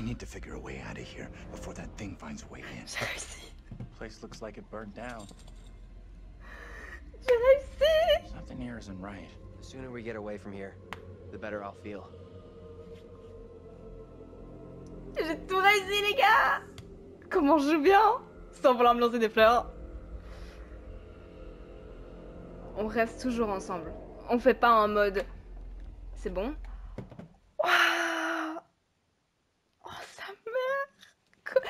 We need to figure a way out of here before that thing finds a way in. J'ai réussi. Place looks like it burned down. J'ai réussi. Something here isn't right. The sooner we get away from here, the better I'll feel. J'ai tout réussi, les gars. Comment je joue bien Sans vouloir me lancer des fleurs. On reste toujours ensemble. On fait pas en mode. C'est bon? Ouah Oh, sa mère Co-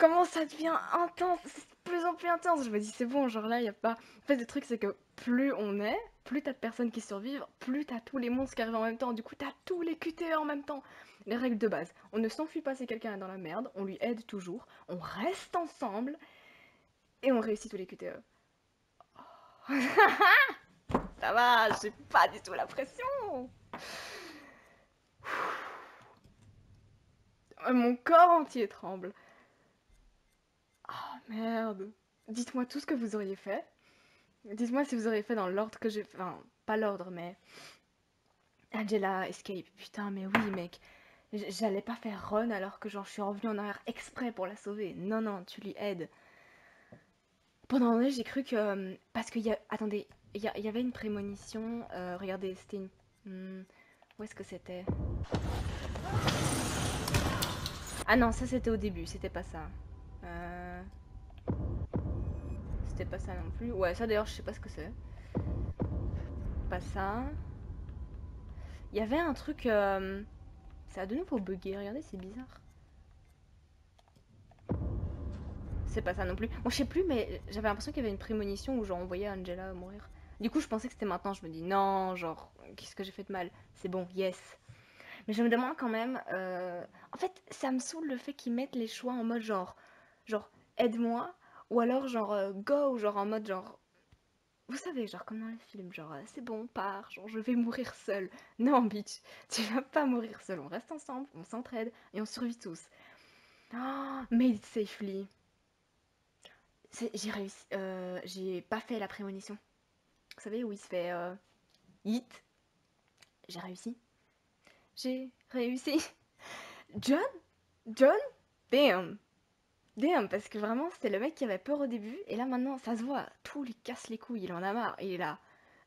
Comment ça devient intense C'est de plus en plus intense. Je me dis, c'est bon, genre là, il a pas. En fait, le truc, c'est que plus on est, plus t'as de personnes qui survivent, plus t'as tous les monstres qui arrivent en même temps. Du coup, t'as tous les QTE en même temps. Les règles de base. On ne s'enfuit pas si quelqu'un est dans la merde, on lui aide toujours, on reste ensemble et on réussit tous les QTE. Oh. Ça va, j'ai pas du tout la pression. Mon corps entier tremble. Merde. Dites-moi tout ce que vous auriez fait. Dites-moi si vous auriez fait dans l'ordre que j'ai... Enfin, pas l'ordre, mais... Angela, escape. Putain, mais oui, mec. J'allais pas faire run alors que genre je suis revenue en arrière exprès pour la sauver. Non, non, tu lui aides. Pendant un moment, j'ai cru que... euh, Parce qu'il y a... Attendez, il y, a- il y avait une prémonition. euh, regardez, c'était une... Hmm, où est-ce que c'était? Ah non, ça c'était au début, c'était pas ça. Pas ça non plus. Ouais, ça d'ailleurs, je sais pas ce que c'est. Pas ça. Il y avait un truc... euh, Ça a de nouveau bugué, regardez, c'est bizarre. C'est pas ça non plus. Bon, je sais plus, mais j'avais l'impression qu'il y avait une prémonition où genre on Angela mourir. Du coup, je pensais que c'était maintenant. Je me dis non, genre, qu'est-ce que j'ai fait de mal? C'est bon, yes. Mais je me demande quand même. euh, En fait, ça me saoule le fait qu'ils mettent les choix en mode genre, genre, aide-moi, ou alors genre euh, go, genre en mode genre. Vous savez, genre comme dans les films, genre euh, c'est bon, pars, genre je vais mourir seule. Non, bitch, tu vas pas mourir seule. On reste ensemble, on s'entraide et on survit tous. Oh, made safely. J'ai réussi. euh, J'ai pas fait la prémonition. Vous savez où il se fait hit? J'ai réussi. J'ai réussi. John? John? Damn Parce que vraiment, c'était le mec qui avait peur au début, et là maintenant, ça se voit, tout lui casse les couilles, il en a marre, il est là.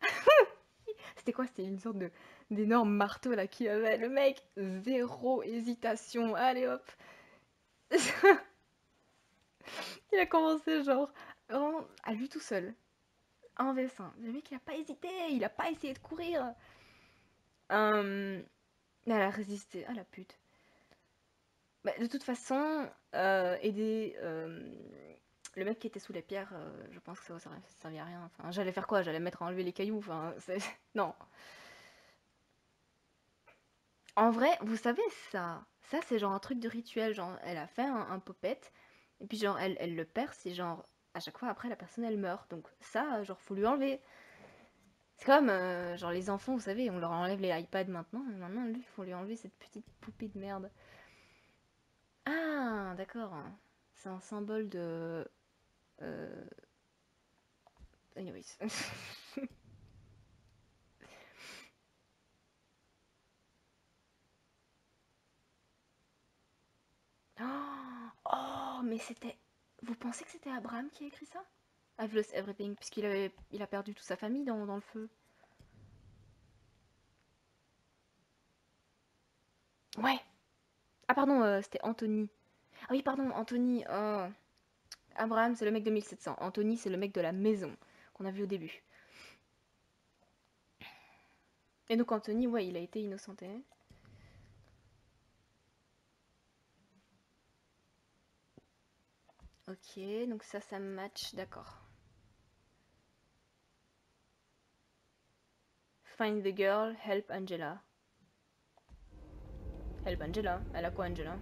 C'était quoi? C'était une sorte de d'énorme marteau là qui avait le mec, zéro hésitation, allez hop. il a commencé genre vraiment à lui tout seul. Un V1. Le mec il a pas hésité, il a pas essayé de courir. Hum, elle a résisté. Ah la pute. Bah, de toute façon, euh, aider euh, le mec qui était sous les pierres, euh, je pense que ça ne servait à rien. Enfin, j'allais faire quoi? J'allais mettre à enlever les cailloux? C'est... non. En vrai, vous savez ça Ça, c'est genre un truc de rituel. Genre, elle a fait un, un popette, et puis genre, elle, le perce, et genre, à chaque fois après, la personne, elle meurt. Donc ça, genre, faut lui enlever. C'est comme, genre, les enfants, vous savez, on leur enlève les iPads maintenant, et maintenant, lui, faut lui enlever cette petite poupée de merde. Ah, d'accord. C'est un symbole de... Euh... Anyways. Oh, oh, mais c'était... Vous pensez que c'était Abraham qui a écrit ça? I've lost everything, puisqu'il a perdu toute sa famille dans, dans le feu. Ouais. Ah pardon, euh, c'était Anthony. Ah oui, pardon, Anthony. oh. Abraham, c'est le mec de 1700. Anthony, c'est le mec de la maison qu'on a vu au début. Et donc Anthony, ouais, il a été innocenté. Ok, donc ça, ça match, d'accord. Find the girl, help Angela. Help Angela. Elle a quoi, Angela?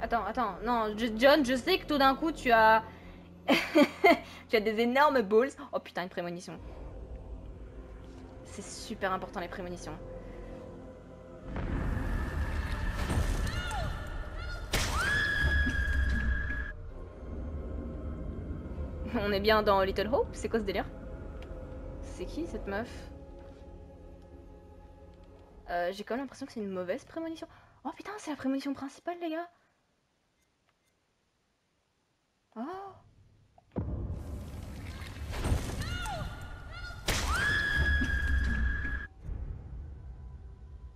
Attends, attends, non, John, je sais que tout d'un coup tu as. tu as des énormes balls. Oh putain, une prémonition. C'est super important les prémonitions. On est bien dans Little Hope? C'est quoi ce délire? C'est qui cette meuf? Euh, J'ai quand même l'impression que c'est une mauvaise prémonition. Oh putain, c'est la prémonition principale, les gars. Oh.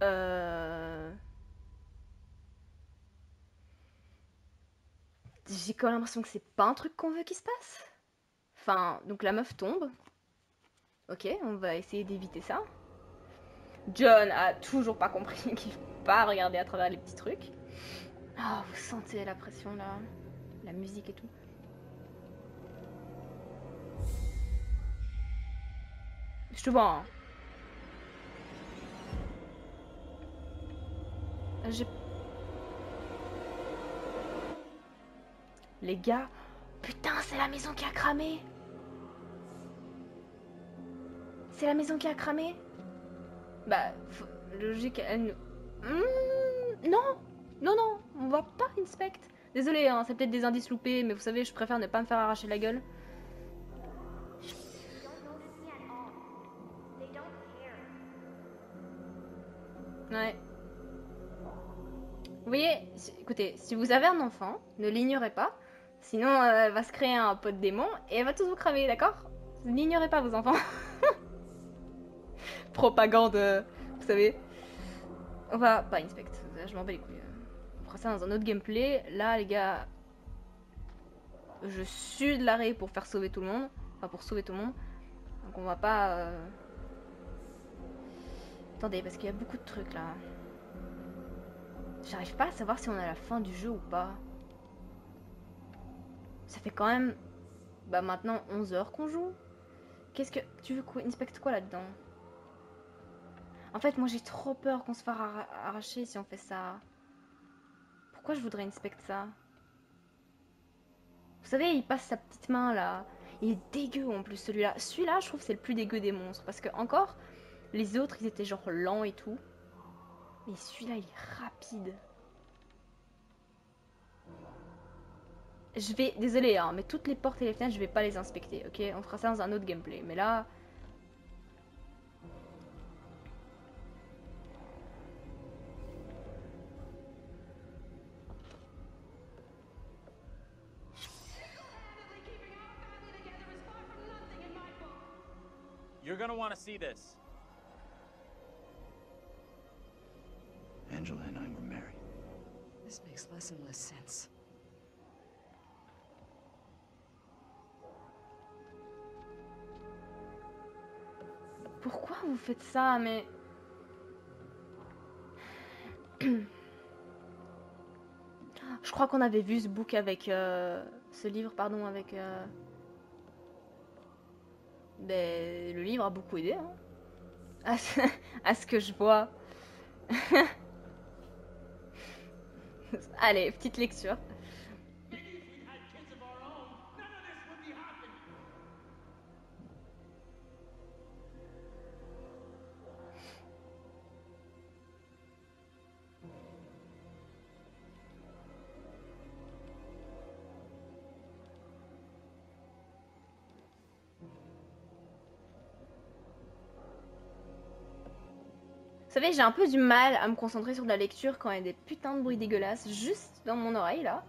Euh... J'ai quand même l'impression que c'est pas un truc qu'on veut qu'il se passe. Enfin, donc la meuf tombe. Ok, on va essayer d'éviter ça. John a toujours pas compris qu'il faut pas regarder à travers les petits trucs. Oh, vous sentez la pression là La musique et tout. Je te vois. Hein. J'ai... Les gars, putain, c'est la maison qui a cramé. C'est la maison qui a cramé Bah, logique, elle... Hmm, non, non, non, on va pas inspect. Désolé, hein, c'est peut-être des indices loupés, mais vous savez, je préfère ne pas me faire arracher la gueule. Ouais. Vous voyez, écoutez, si vous avez un enfant, ne l'ignorez pas. Sinon, euh, elle va se créer un pot de démon et elle va tous vous cramer, d'accord? N'ignorez pas vos enfants. Propagande, euh, vous savez. On va pas inspect, je m'en bats les couilles. On fera ça dans un autre gameplay. Là, les gars, je suis de l'arrêt pour faire sauver tout le monde. Enfin, pour sauver tout le monde. Donc on va pas... euh, Attendez, parce qu'il y a beaucoup de trucs là. J'arrive pas à savoir si on à la fin du jeu ou pas. Ça fait quand même... Bah maintenant 11 heures qu'on joue. Qu'est-ce que... Tu veux quoi Inspecte quoi là-dedans? En fait, moi j'ai trop peur qu'on se fasse arra- arracher si on fait ça. Pourquoi je voudrais inspecte ça? Vous savez, il passe sa petite main là. Il est dégueu en plus celui-là. Celui-là, je trouve c'est le plus dégueu des monstres. Parce que encore, les autres, ils étaient genre lents et tout. Mais celui-là, il est rapide. Je vais, désolé, hein, mais toutes les portes et les fenêtres, je vais pas les inspecter, ok? On fera ça dans un autre gameplay. Mais là, You're gonna want to see this. Angela and I were married. This makes less and less sense. pourquoi vous faites ça Mais je crois qu'on avait vu ce book avec euh, ce livre, pardon, avec. euh, Ben, le livre a beaucoup aidé, hein, à, ce, à ce que je vois. Allez, petite lecture. J'ai un peu du mal à me concentrer sur de la lecture quand il y a des putains de bruits dégueulasses juste dans mon oreille là.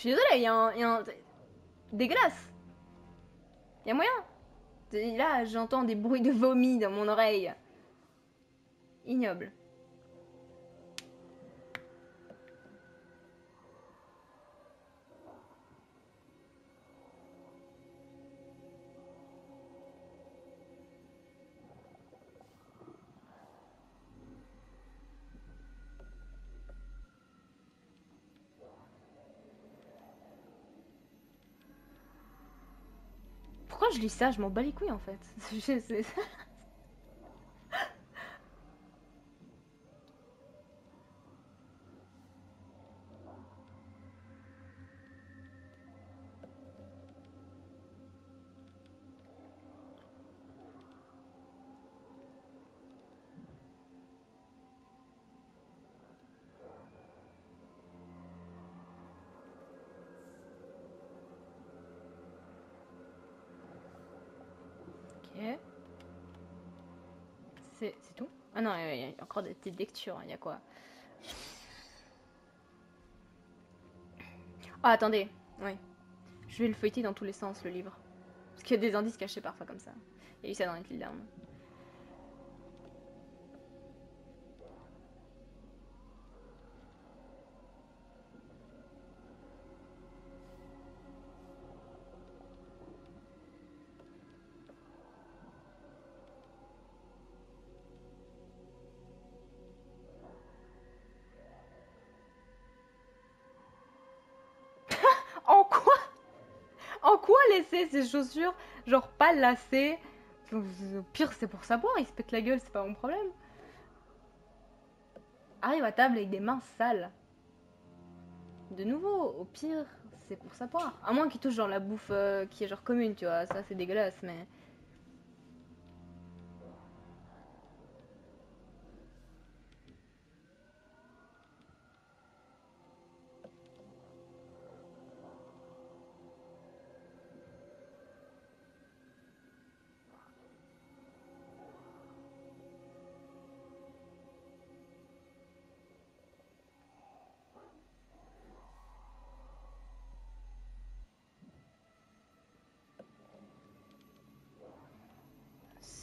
Je suis désolée, il y un. Dégueulasse Il y a moyen Là, j'entends des bruits de vomi dans mon oreille. Ignoble. Je lis ça Je m'en bats les couilles en fait. Je- c'est- Ah non, il y a encore des petites lectures, il y a quoi? Ah, attendez, oui. Je vais le feuilleter dans tous les sens, le livre. Parce qu'il y a des indices cachés parfois comme ça. Il y a eu ça dans Little Down. Ses chaussures, genre pas lacées Au pire, c'est pour savoir, il se pète la gueule, c'est pas mon problème. Arrive à table avec des mains sales. De nouveau, au pire, c'est pour savoir. À moins qu'il touche genre la bouffe euh, qui est genre commune, tu vois, ça c'est dégueulasse, mais...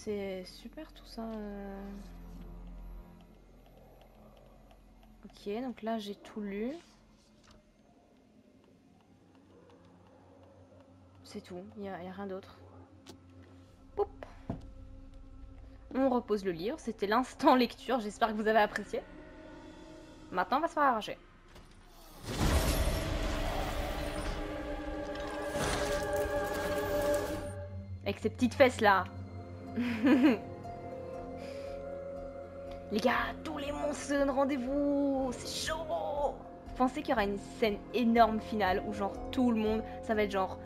C'est super tout ça. euh. Ok, donc là j'ai tout lu. C'est tout, il n'y a, rien d'autre. On repose le livre, c'était l'instant lecture, j'espère que vous avez apprécié. Maintenant on va se faire arracher. Avec ces petites fesses là. Les gars, tous les monstres rendez-vous, c'est chaud Pensez qu'il y aura une scène énorme finale où genre tout le monde, ça va être genre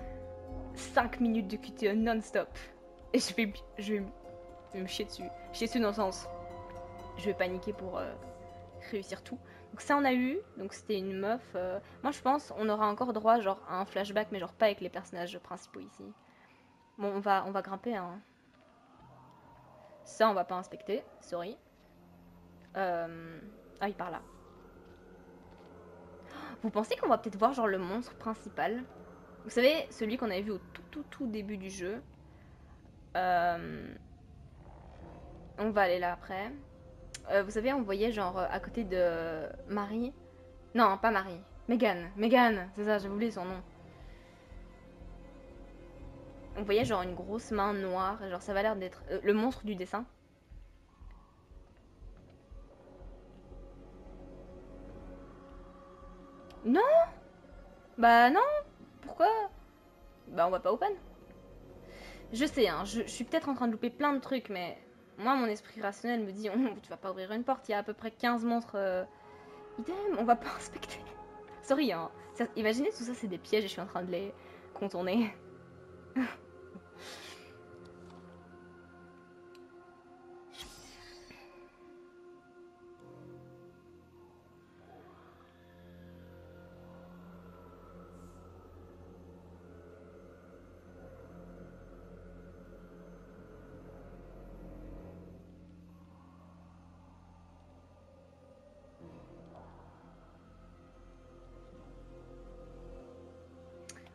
5 minutes de QTE non-stop. Et je vais, je vais, je vais me chier dessus. Chier dessus dans le sens, je vais paniquer pour euh, réussir tout. Donc ça on a eu, donc c'était une meuf. euh, Moi je pense on aura encore droit genre à un flashback, mais genre pas avec les personnages principaux ici. Bon, on va, on va grimper, hein. Ça, on va pas inspecter, sorry. Euh... Ah, il part là. Vous pensez qu'on va peut-être voir genre le monstre principal? Vous savez, celui qu'on avait vu au tout tout tout début du jeu. Euh, On va aller là après. Euh, vous savez, on voyait genre à côté de Marie. Non, pas Marie. Megan. Megan, c'est ça, j'ai oublié son nom. On voyait genre une grosse main noire, genre ça va l'air d'être euh, le monstre du dessin. Non Bah non Pourquoi? Bah on va pas open. Je sais, hein, je, suis peut-être en train de louper plein de trucs, mais moi mon esprit rationnel me dit tu vas pas ouvrir une porte, il y a à peu près 15 monstres. euh, Idem, on va pas inspecter. Sorry, hein. Imaginez tout ça c'est des pièges et je suis en train de les contourner.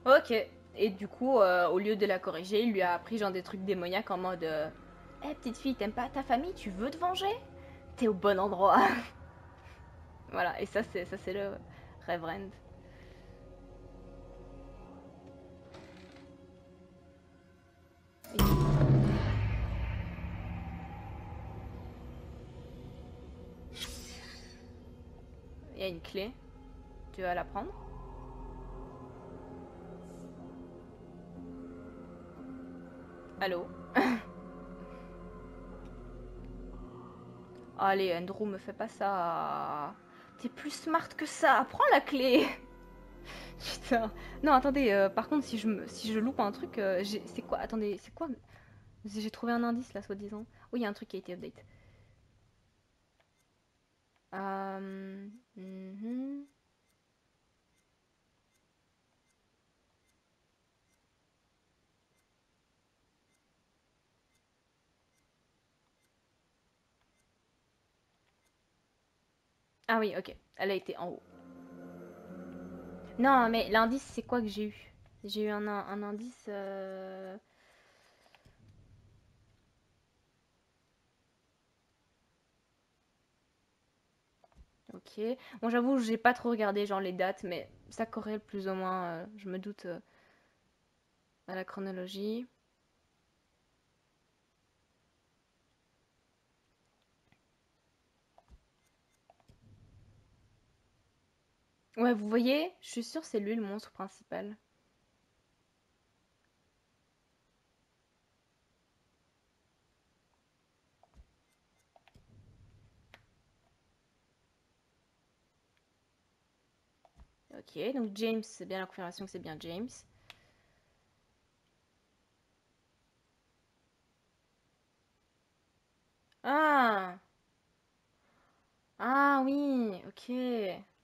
Ok. Et du coup, euh, au lieu de la corriger, il lui a appris genre des trucs démoniaques en mode euh, Eh petite fille, t'aimes pas ta famille Tu veux te venger? T'es au bon endroit. voilà, et ça c'est ça c'est le Reverend. Il y a une clé. Tu vas la prendre? Allô? Allez, Andrew, me fais pas ça. T'es plus smart que ça. Prends la clé. Putain. Non, attendez. euh, par contre, si je me, si je loupe un truc, euh, c'est quoi Attendez, c'est quoi? J'ai trouvé un indice là, soi-disant. Oui, il y a un truc qui a été update. Euh, mhm. Ah oui, ok. Elle a été en haut. Non, mais l'indice, c'est quoi que j'ai eu? J'ai eu un, indice... euh, Ok. Bon, j'avoue, j'ai pas trop regardé genre les dates, mais ça corrèle plus ou moins, euh, je me doute, euh, à la chronologie. Ouais, vous voyez, je suis sûre c'est lui le monstre principal. Ok, donc James, c'est bien la confirmation que c'est bien James. Ah! Ah oui, ok.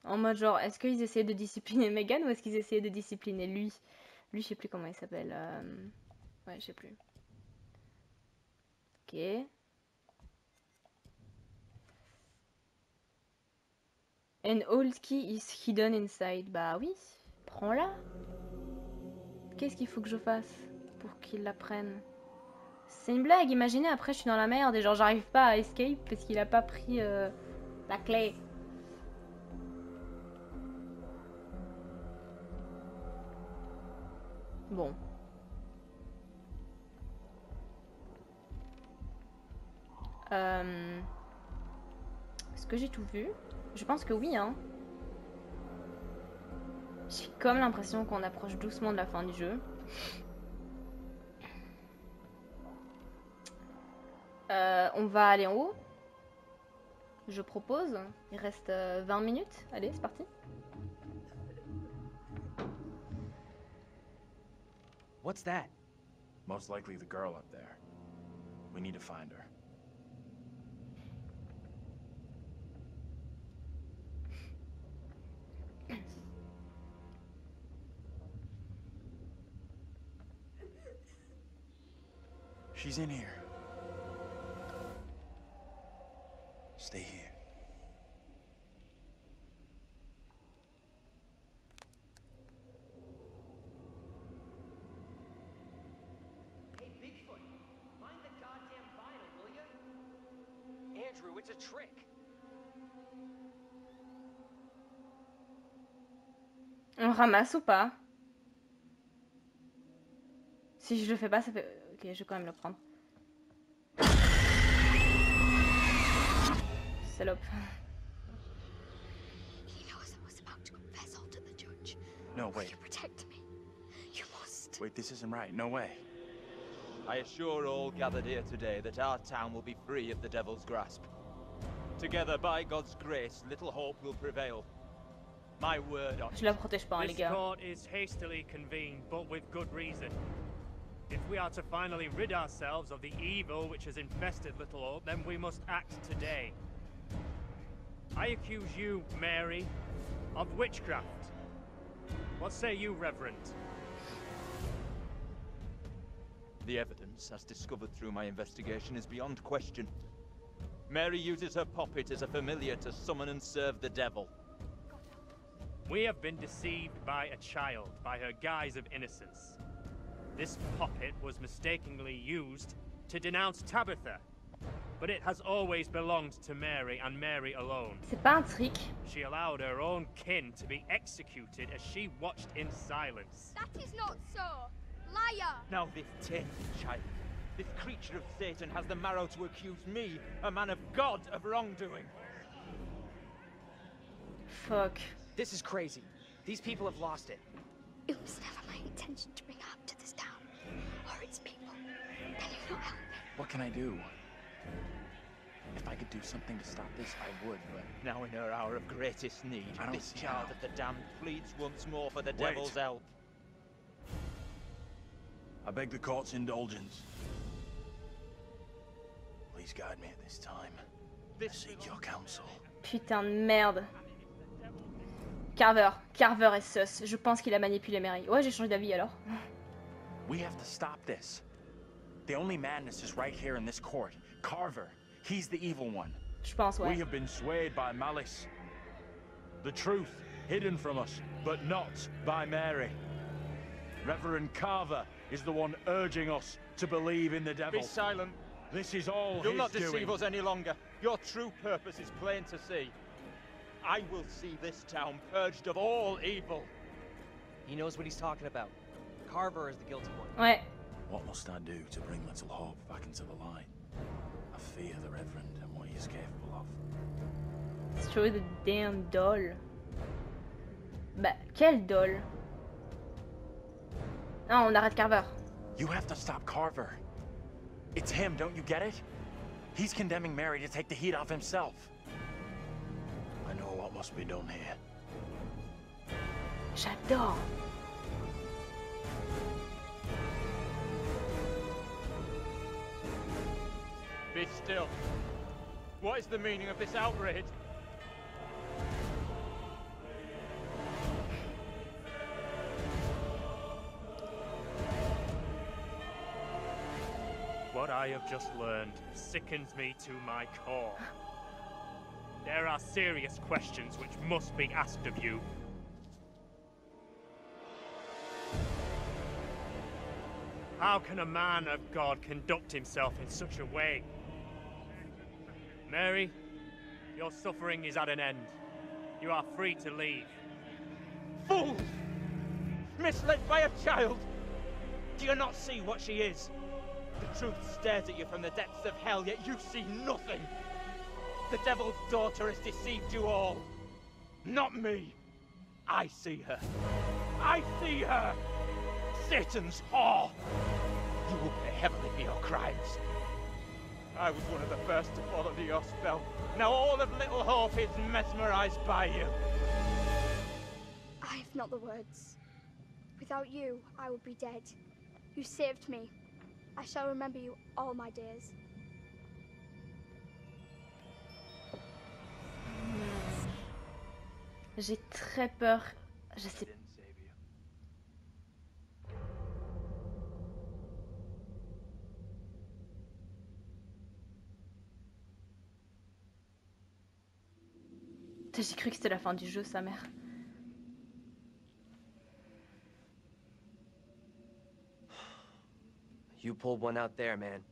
En mode genre, est-ce qu'ils essayaient de discipliner Megan ou est-ce qu'ils essayaient de discipliner lui? Lui, je sais plus comment il s'appelle. euh, Ouais, je sais plus. Ok. An old key is hidden inside. Bah oui, prends-la. Qu'est-ce qu'il faut que je fasse pour qu'il la prenne? C'est une blague, imaginez après je suis dans la merde et genre j'arrive pas à escape parce qu'il a pas pris euh, la clé. Bon. Euh, Est-ce que j'ai tout vu? Je pense que oui, hein. J'ai comme l'impression qu'on approche doucement de la fin du jeu. Euh, on va aller en haut. Je propose. Il reste euh, 20 minutes. Allez, c'est parti. What's that? Most likely the girl up there. We need to find her. She's in here. Ramasse ou pas? Si je le fais pas, ça fait... Ok, je vais quand même le prendre. Salope. He knows I was about to confess all to the judge. No, wait. you protect me? You must. Wait, this isn't right. No way. I assure all gathered here today that our town will be free of the devil's grasp. Together, by God's grace, little hope will prevail. My word on Je la protège pas, hein, les This gars. court is hastily convened, but with good reason. If we are to finally rid ourselves of the evil which has infested Little Hope, then we must act today. I accuse you, Mary, of witchcraft. What say you, Reverend? The evidence, as discovered through my investigation, is beyond question. Mary uses her puppet as a familiar to summon and serve the devil. We have been deceived by a child, by her guise of innocence. This puppet was mistakenly used to denounce Tabitha, but it has always belonged to Mary and Mary alone. C'est pas un trick. She allowed her own kin to be executed as she watched in silence. That is not so. Liar! Now this tainted child, this creature of Satan has the marrow to accuse me, a man of God, of wrongdoing. Fuck. This is crazy. These people have lost it. It was never my intention to bring harm to this town or its people. Can you not help me? What can I do? If I could do something to stop this, I would, but Now in her hour of greatest need, I this child how. of the damned pleads once more for the Wait. devil's help. I beg the court's indulgence. Please guide me at this time. I seek your counsel. Putain de merde. Carver. Carver est sus. Je pense qu'il a manipulé Mary. Ouais, j'ai changé d'avis alors. We have to stop this. The only madness is right here in this court. Carver. He's the evil one. Je pense, We have been swayed by malice. The truth hidden from us, but not by Mary. Reverend Carver is the one urging us to believe in the devil. Be silent. This is all You'll his not deceive doing. us any longer. Your true purpose is plain to see. I will see this town purged of all evil. He knows what he's talking about. Carver is the guilty one. Ouais. What must I do to bring Little Hope back into the light? I fear the Reverend and what he is capable of. Destroy the damn doll. Bah, quelle doll Non, on arrête Carver. You have to stop Carver. It's him, don't you get it? He's condemning Mary to take the heat off himself. I know what must be done here. J'adore. Be still. What is the meaning of this outrage? What I have just learned sickens me to my core. There are serious questions which must be asked of you. How can a man of God conduct himself in such a way? Mary, your suffering is at an end. You are free to leave. Fools! Misled by a child! Do you not see what she is? The truth stares at you from the depths of hell, yet you see nothing! The devil's daughter has deceived you all! Not me! I see her! I see her! Satan's whore! You will pay heavily for your crimes. I was one of the first to fall under your spell. Now all of Little Hope is mesmerized by you. I have not the words. Without you, I would be dead. You saved me. I shall remember you all my days. J'ai très peur. Je sais Putain, J'ai cru que c'était la fin du jeu, sa mère. You pulled one out there, man.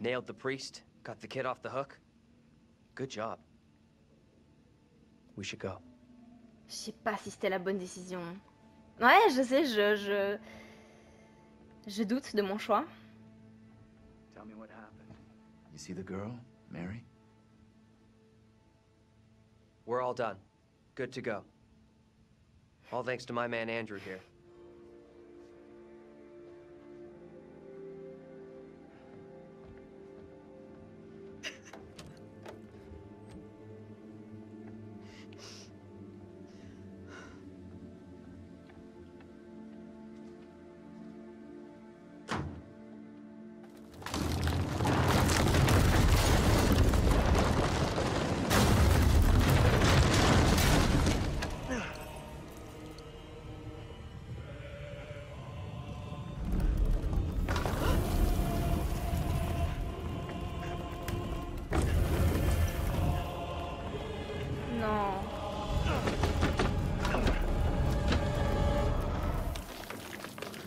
Nailed the priest, got the kid off the hook. Good job. We should go. Je sais pas si c'était la bonne décision. Ouais, je sais, je, je... Je doute de mon choix. Tell me what happened. You see the girl, Mary? We're all done. Good to go. All thanks to my man Andrew here.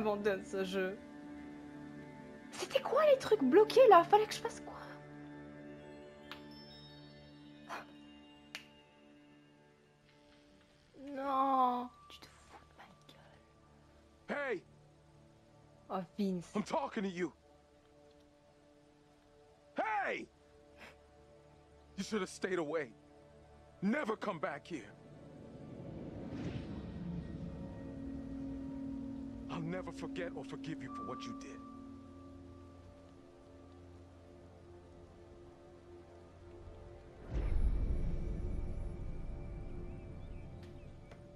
J'abandonne ce jeu. C'était quoi les trucs bloqués là? Fallait que je fasse quoi? Non Tu te fous de ma gueule. Hey, Oh Vince. I'm talking to you. Hey! You should have stayed away. Never come back here. Never forget or forgive you for what you did.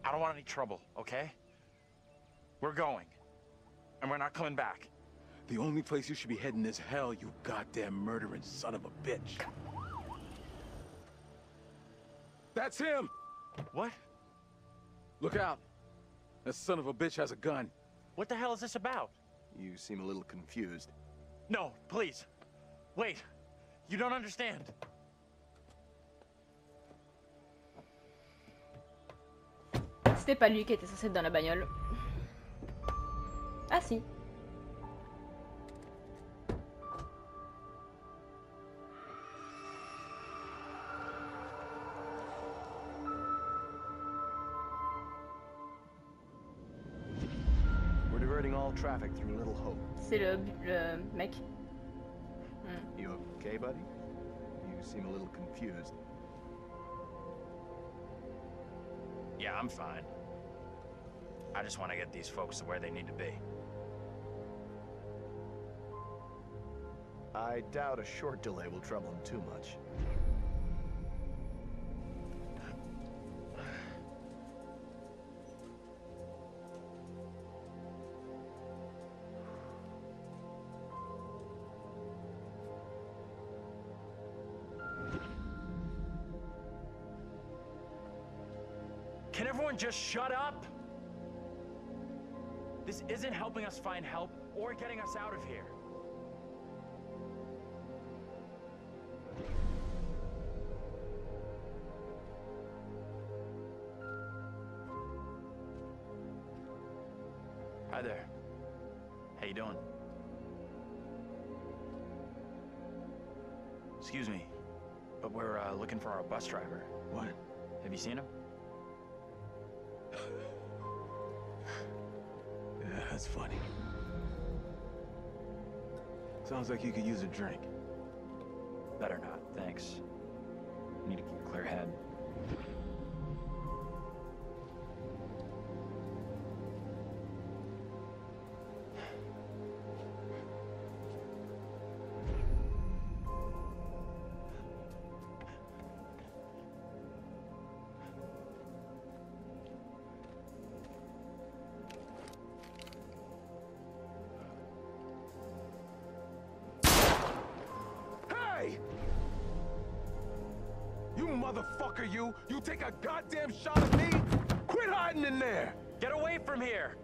I don't want any trouble, okay? We're going. And we're not coming back. The only place you should be heading is hell, you goddamn murdering son of a bitch. That's him! What? Look out. That son of a bitch has a gun. What the hell is this about? You seem a little confused. No, please. Wait. You don't understand. C'était pas lui qui était censé être dans la bagnole. Ah si. Traffic through Little Hope. C'est le, le mec. Hmm. You okay, buddy? You seem a little confused. Yeah, I'm fine. I just want to get these folks to where they need to be. I doubt a short delay will trouble him too much. Everyone just shut up? This isn't helping us find help or getting us out of here. Hi there. How you doing? Excuse me, but we're uh, looking for our bus driver. What? Have you seen him? Yeah, that's funny. Sounds like you could use a drink. Better not, thanks. Need to keep a clear head. You! You take a goddamn shot at me? Quit hiding in there! Get away from here!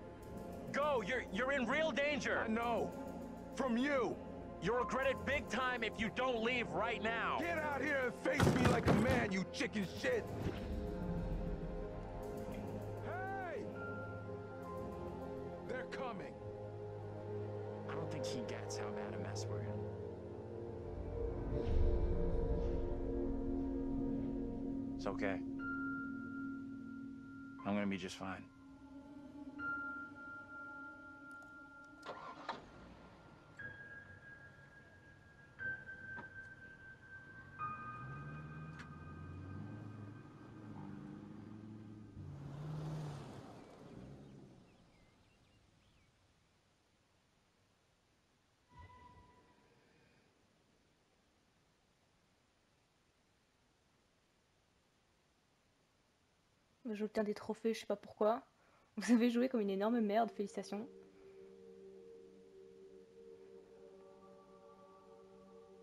Go! You're you're in real danger! I know. From you. You'll regret it big time if you don't leave right now! Get out here and face me like a man, you chicken shit! Just fine. J'obtiens des trophées, je sais pas pourquoi. Vous avez joué comme une énorme merde, félicitations.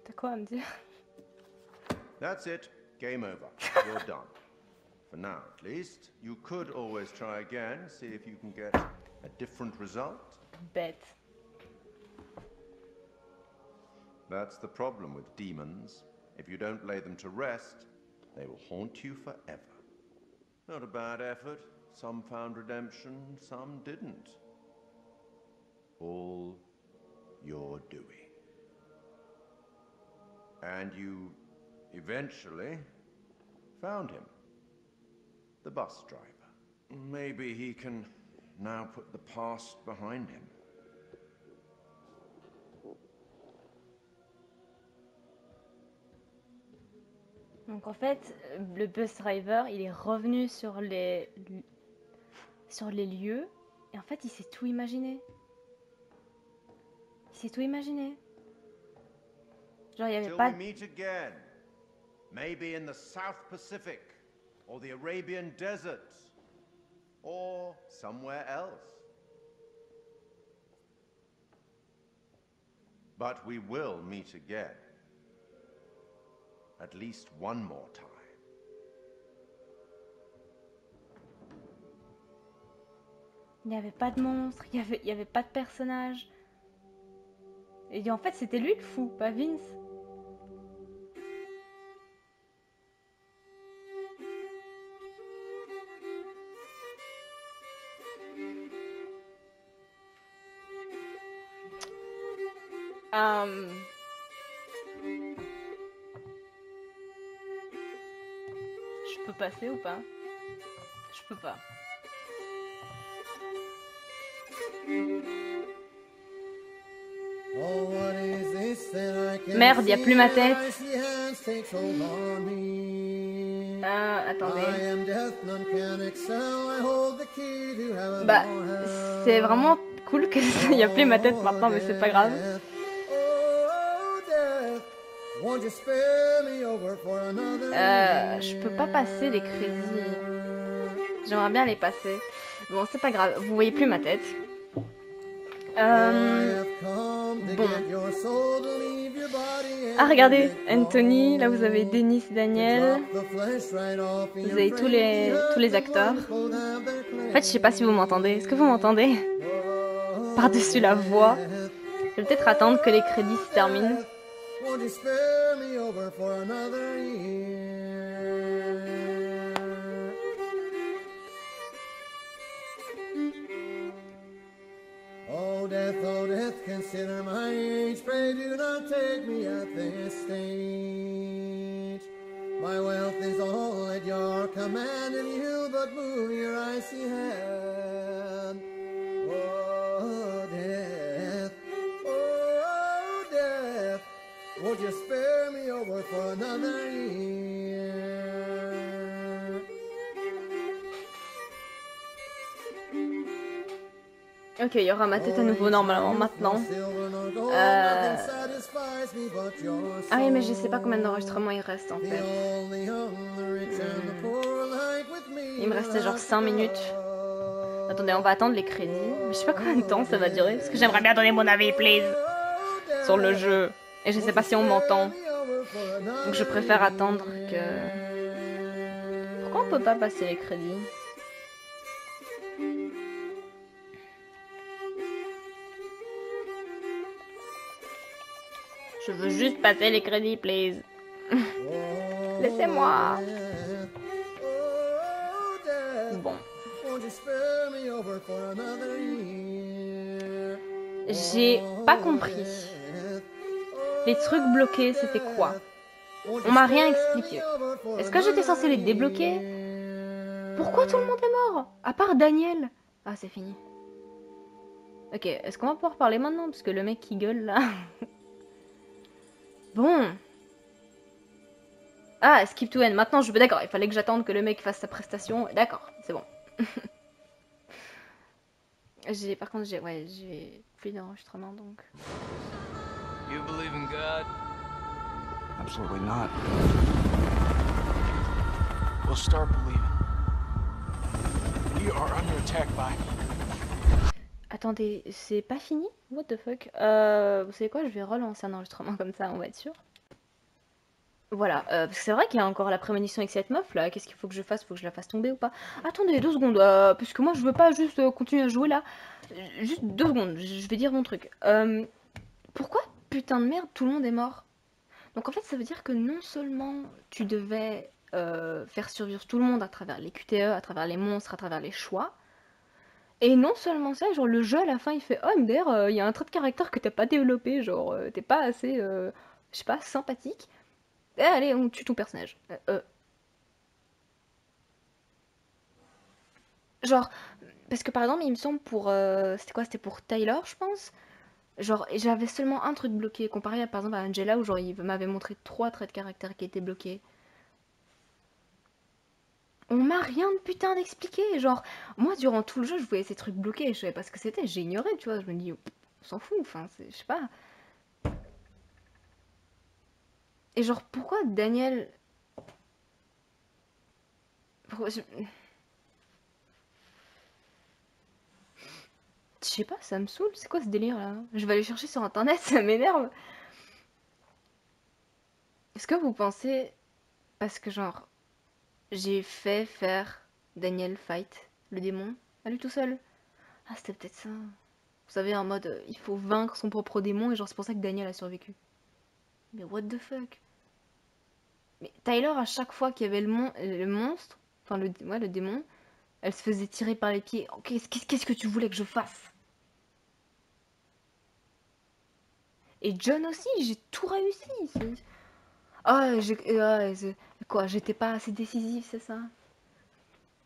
T'as quoi à me dire? That's it. Game over. You're done. For now, at least. You could always try again, see if you can get a different result. Bête. That's the problem with demons. If you don't lay them to rest, they will haunt you forever. Not a bad effort. Some found redemption, some didn't. All your doing. And you eventually found him. The bus driver. Maybe he can now put the past behind him. Donc en fait, le bus driver, il est revenu sur les sur les lieux et en fait, il s'est tout imaginé. Il s'est tout imaginé. Genre, il y avait Till pas we meet again. Maybe in the South Pacific, or the Arabian Desert, or somewhere else. But we will meet again. At least one more time. Il n'y avait pas de monstre, il n'y avait, avait pas de personnage. Et en fait, c'était lui le fou, pas Vince. Passer ou pas? Je peux pas. Merde, y a plus ma tête. Euh, attendez. Bah, c'est vraiment cool qu'il y a plus ma tête maintenant, mais c'est pas grave. Euh, je peux pas passer les crédits. J'aimerais bien les passer. Bon, c'est pas grave. Vous voyez plus ma tête. Euh, bon. Ah, regardez, Anthony, là vous avez Denis Daniel. Vous avez tous les, tous les acteurs. En fait, je sais pas si vous m'entendez. Est-ce que vous m'entendez? Par-dessus la voix. Je vais peut-être attendre que les crédits se terminent. Won't you spare me over for another year? Oh, death, oh, death, consider my age. Pray do not take me at this stage. My wealth is all at your command, and you but move your icy hand. Over for another year? Ok, il y aura ma tête à nouveau normalement maintenant. Euh... Ah oui, mais je sais pas combien d'enregistrements il reste en fait. Il me restait genre 5 minutes. Attendez, on va attendre les crédits. Mais je sais pas combien de temps ça va durer. Parce que j'aimerais bien donner mon avis, please. Sur le jeu. Et je sais pas si on m'entend. Donc je préfère attendre que... Pourquoi on peut pas passer les crédits Je veux juste passer les crédits, please. Laissez-moi. Bon. J'ai pas compris. Les trucs bloqués, c'était quoi On m'a rien expliqué. Est-ce que j'étais censée les débloquer Pourquoi tout le monde est mort À part Daniel. Ah, c'est fini. Ok, est-ce qu'on va pouvoir parler maintenant Parce que le mec qui gueule là. Bon. Ah, skip to end. Maintenant, je veux. D'accord, il fallait que j'attende que le mec fasse sa prestation. D'accord, c'est bon. j'ai, par contre, j'ai, ouais, j'ai plus d'enregistrement donc. You believe in God? Absolutely not. We'll start believing. We are under attack by. Attendez, c'est pas fini? What the fuck? Euh, Vous savez quoi? Je vais relancer un enregistrement comme ça, on va être sûr. Voilà, euh, parce que c'est vrai qu'il y a encore la prémonition avec cette meuf là. Qu'est-ce qu'il faut que je fasse? Faut que je la fasse tomber ou pas? Attendez deux secondes, euh, parce que moi je veux pas juste euh, continuer à jouer là. Juste deux secondes, je vais dire mon truc. Euh, pourquoi putain de merde tout le monde est mort Donc en fait ça veut dire que non seulement tu devais euh, faire survivre tout le monde à travers les QTE, à travers les monstres, à travers les choix. Et non seulement ça, genre le jeu à la fin il fait Oh, MDR, euh, il y a un trait de caractère que t'as pas développé, genre euh, t'es pas assez, je sais pas, sympathique. Et allez, on tue ton personnage. Genre, parce que par exemple, il me semble pour. c'était quoi C'était pour Tyler, je pense. Genre, j'avais seulement un truc bloqué, comparé à par exemple à Angela où genre il m'avait montré trois traits de caractère qui étaient bloqués. On m'a rien de putain d'expliqué. Genre, moi durant tout le jeu, je voyais ces trucs bloqués, je savais pas ce que c'était, ignoré, tu vois. Je me dis, on s'en fout, enfin, je sais pas. Et genre, pourquoi Daniel. Pourquoi je... Je sais pas, ça me saoule. C'est quoi ce délire là? Je vais aller chercher sur internet, ça m'énerve. Est-ce que vous pensez. Parce que, genre, j'ai fait faire Daniel fight le démon à lui tout seul? Ah, c'était peut-être ça. Vous savez, en mode, euh, il faut vaincre son propre démon, et genre, c'est pour ça que Daniel a survécu. Mais what the fuck? Mais Tyler, à chaque fois qu'il y avait le, mon- le monstre, enfin, le, ouais, le démon, elle se faisait tirer par les pieds. Qu'est-ce que tu voulais que je fasse? Et John aussi, j'ai tout réussi. c'est- quoi, j'étais pas assez décisive, c'est ça?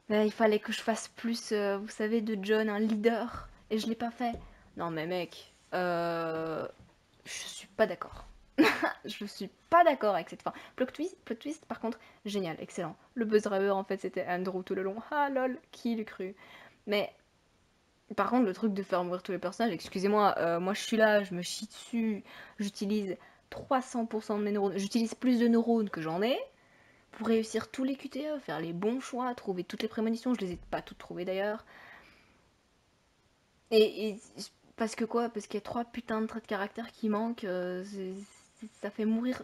Il fallait que je fasse plus, euh, vous savez, de John, un leader, et je l'ai pas fait. Non, mais mec, euh, je suis pas d'accord. je suis pas d'accord avec cette fin. Plot twist, plot twist, par contre, génial, excellent. Le buzz driver, en fait, c'était Andrew tout le long. Ah lol, qui l'eût cru? Mais par contre, le truc de faire mourir tous les personnages, excusez-moi, euh, moi je suis là, je me chie dessus, j'utilise 300% de mes neurones, j'utilise plus de neurones que j'en ai pour réussir tous les QTE, faire les bons choix, trouver toutes les prémonitions, je les ai pas toutes trouvées d'ailleurs. Et, parce que quoi? Parce qu'il y a trois putains de traits de caractère qui manquent, euh, ça fait mourir.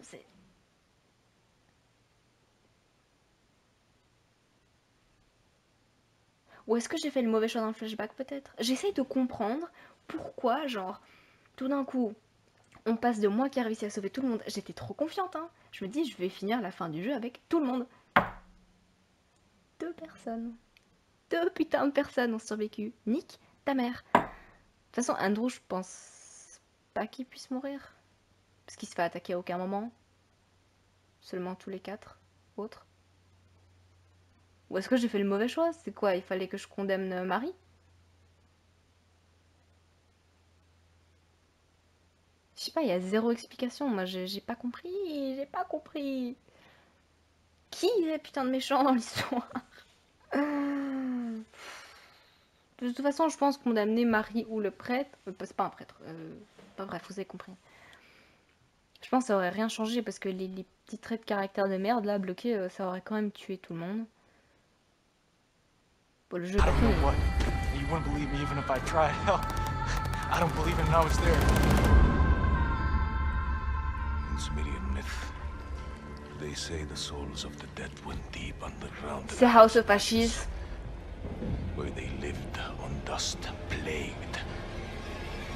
Ou est-ce que j'ai fait le mauvais choix dans le flashback peut-être? J'essaye de comprendre pourquoi, genre, tout d'un coup, on passe de moi qui a réussi à sauver tout le monde. J'étais trop confiante, hein. Je me dis, je vais finir la fin du jeu avec tout le monde. Deux personnes. Deux putains de personnes ont survécu. Nick, ta mère. De toute façon, Andrew, je pense pas qu'il puisse mourir. Parce qu'il se fait attaquer à aucun moment. Seulement tous les quatre autres. Ou est-ce que j'ai fait le mauvais choix? C'est quoi Il fallait que je condamne Marie? Je sais pas, il y a zéro explication. Moi, j'ai pas compris. J'ai pas compris. Qui est putain de méchant dans l'histoire? Euh, De toute façon, je pense condamner Marie ou le prêtre. euh, c'est pas un prêtre. euh, Pas bref, vous avez compris. Je pense que ça aurait rien changé parce que les, petits traits de caractère de merde là bloqués, euh, ça aurait quand même tué tout le monde. Bon, le jeu what. You wouldn't believe me even if I tried. Hell, I don't believe it and I was there. In Sumerian myth, they say the souls of the dead went deep underground C'est House of Ashes. where they lived on dust, plagued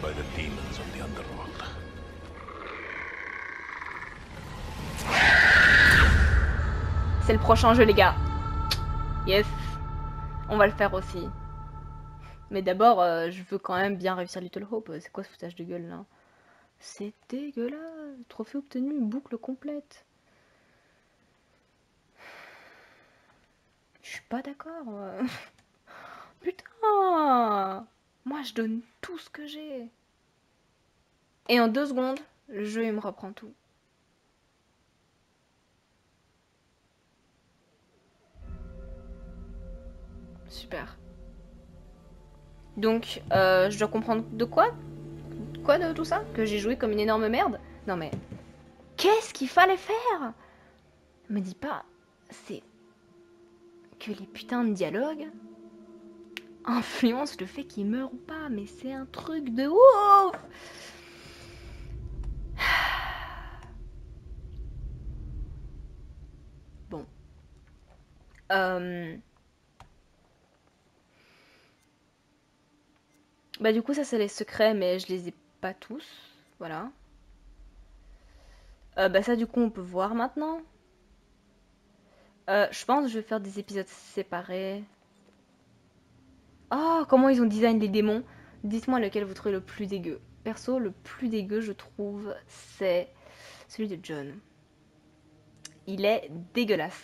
by the demons of the underworld. C'est le prochain jeu, les gars. Yes. On va le faire aussi. Mais d'abord, euh, je veux quand même bien réussir Little Hope. C'est quoi ce foutage de gueule là? C'est dégueulasse. Trophée obtenu, boucle complète. Je suis pas d'accord. euh. Putain Moi, je donne tout ce que j'ai. Et en deux secondes, le jeu, me reprend tout. Super. Donc, euh, je dois comprendre de quoi Quoi de tout ça? Que j'ai joué comme une énorme merde? Non mais... Qu'est-ce qu'il fallait faire? Me dis pas... C'est... Que les putains de dialogues influencent le fait qu'il meurt ou pas, mais c'est un truc de ouf Bon. Euh... Bah du coup ça c'est les secrets mais je les ai pas tous, voilà. Euh, bah ça du coup on peut voir maintenant. Euh, je pense que je vais faire des épisodes séparés. Oh, comment ils ont design les démons. Dites-moi lequel vous trouvez le plus dégueu. Perso, le plus dégueu, je trouve, c'est celui de John. Il est dégueulasse.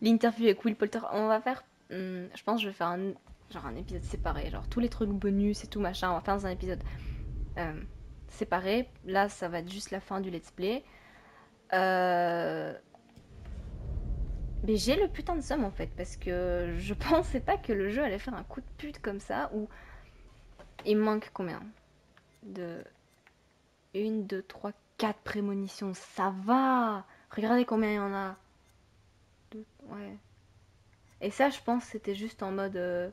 L'interview avec Will Poulter, on va faire... hmm, je pense que je vais faire un, genre un épisode séparé. Genre tous les trucs bonus et tout machin, on va faire dans un épisode euh, séparé. Là, ça va être juste la fin du let's play. Euh... Mais j'ai le putain de somme en fait, parce que je pensais pas que le jeu allait faire un coup de pute comme ça, où il manque combien? De... Une, deux, trois, quatre prémonitions, ça va Regardez combien il y en a. Ouais. Et ça, je pense, c'était juste en mode... euh,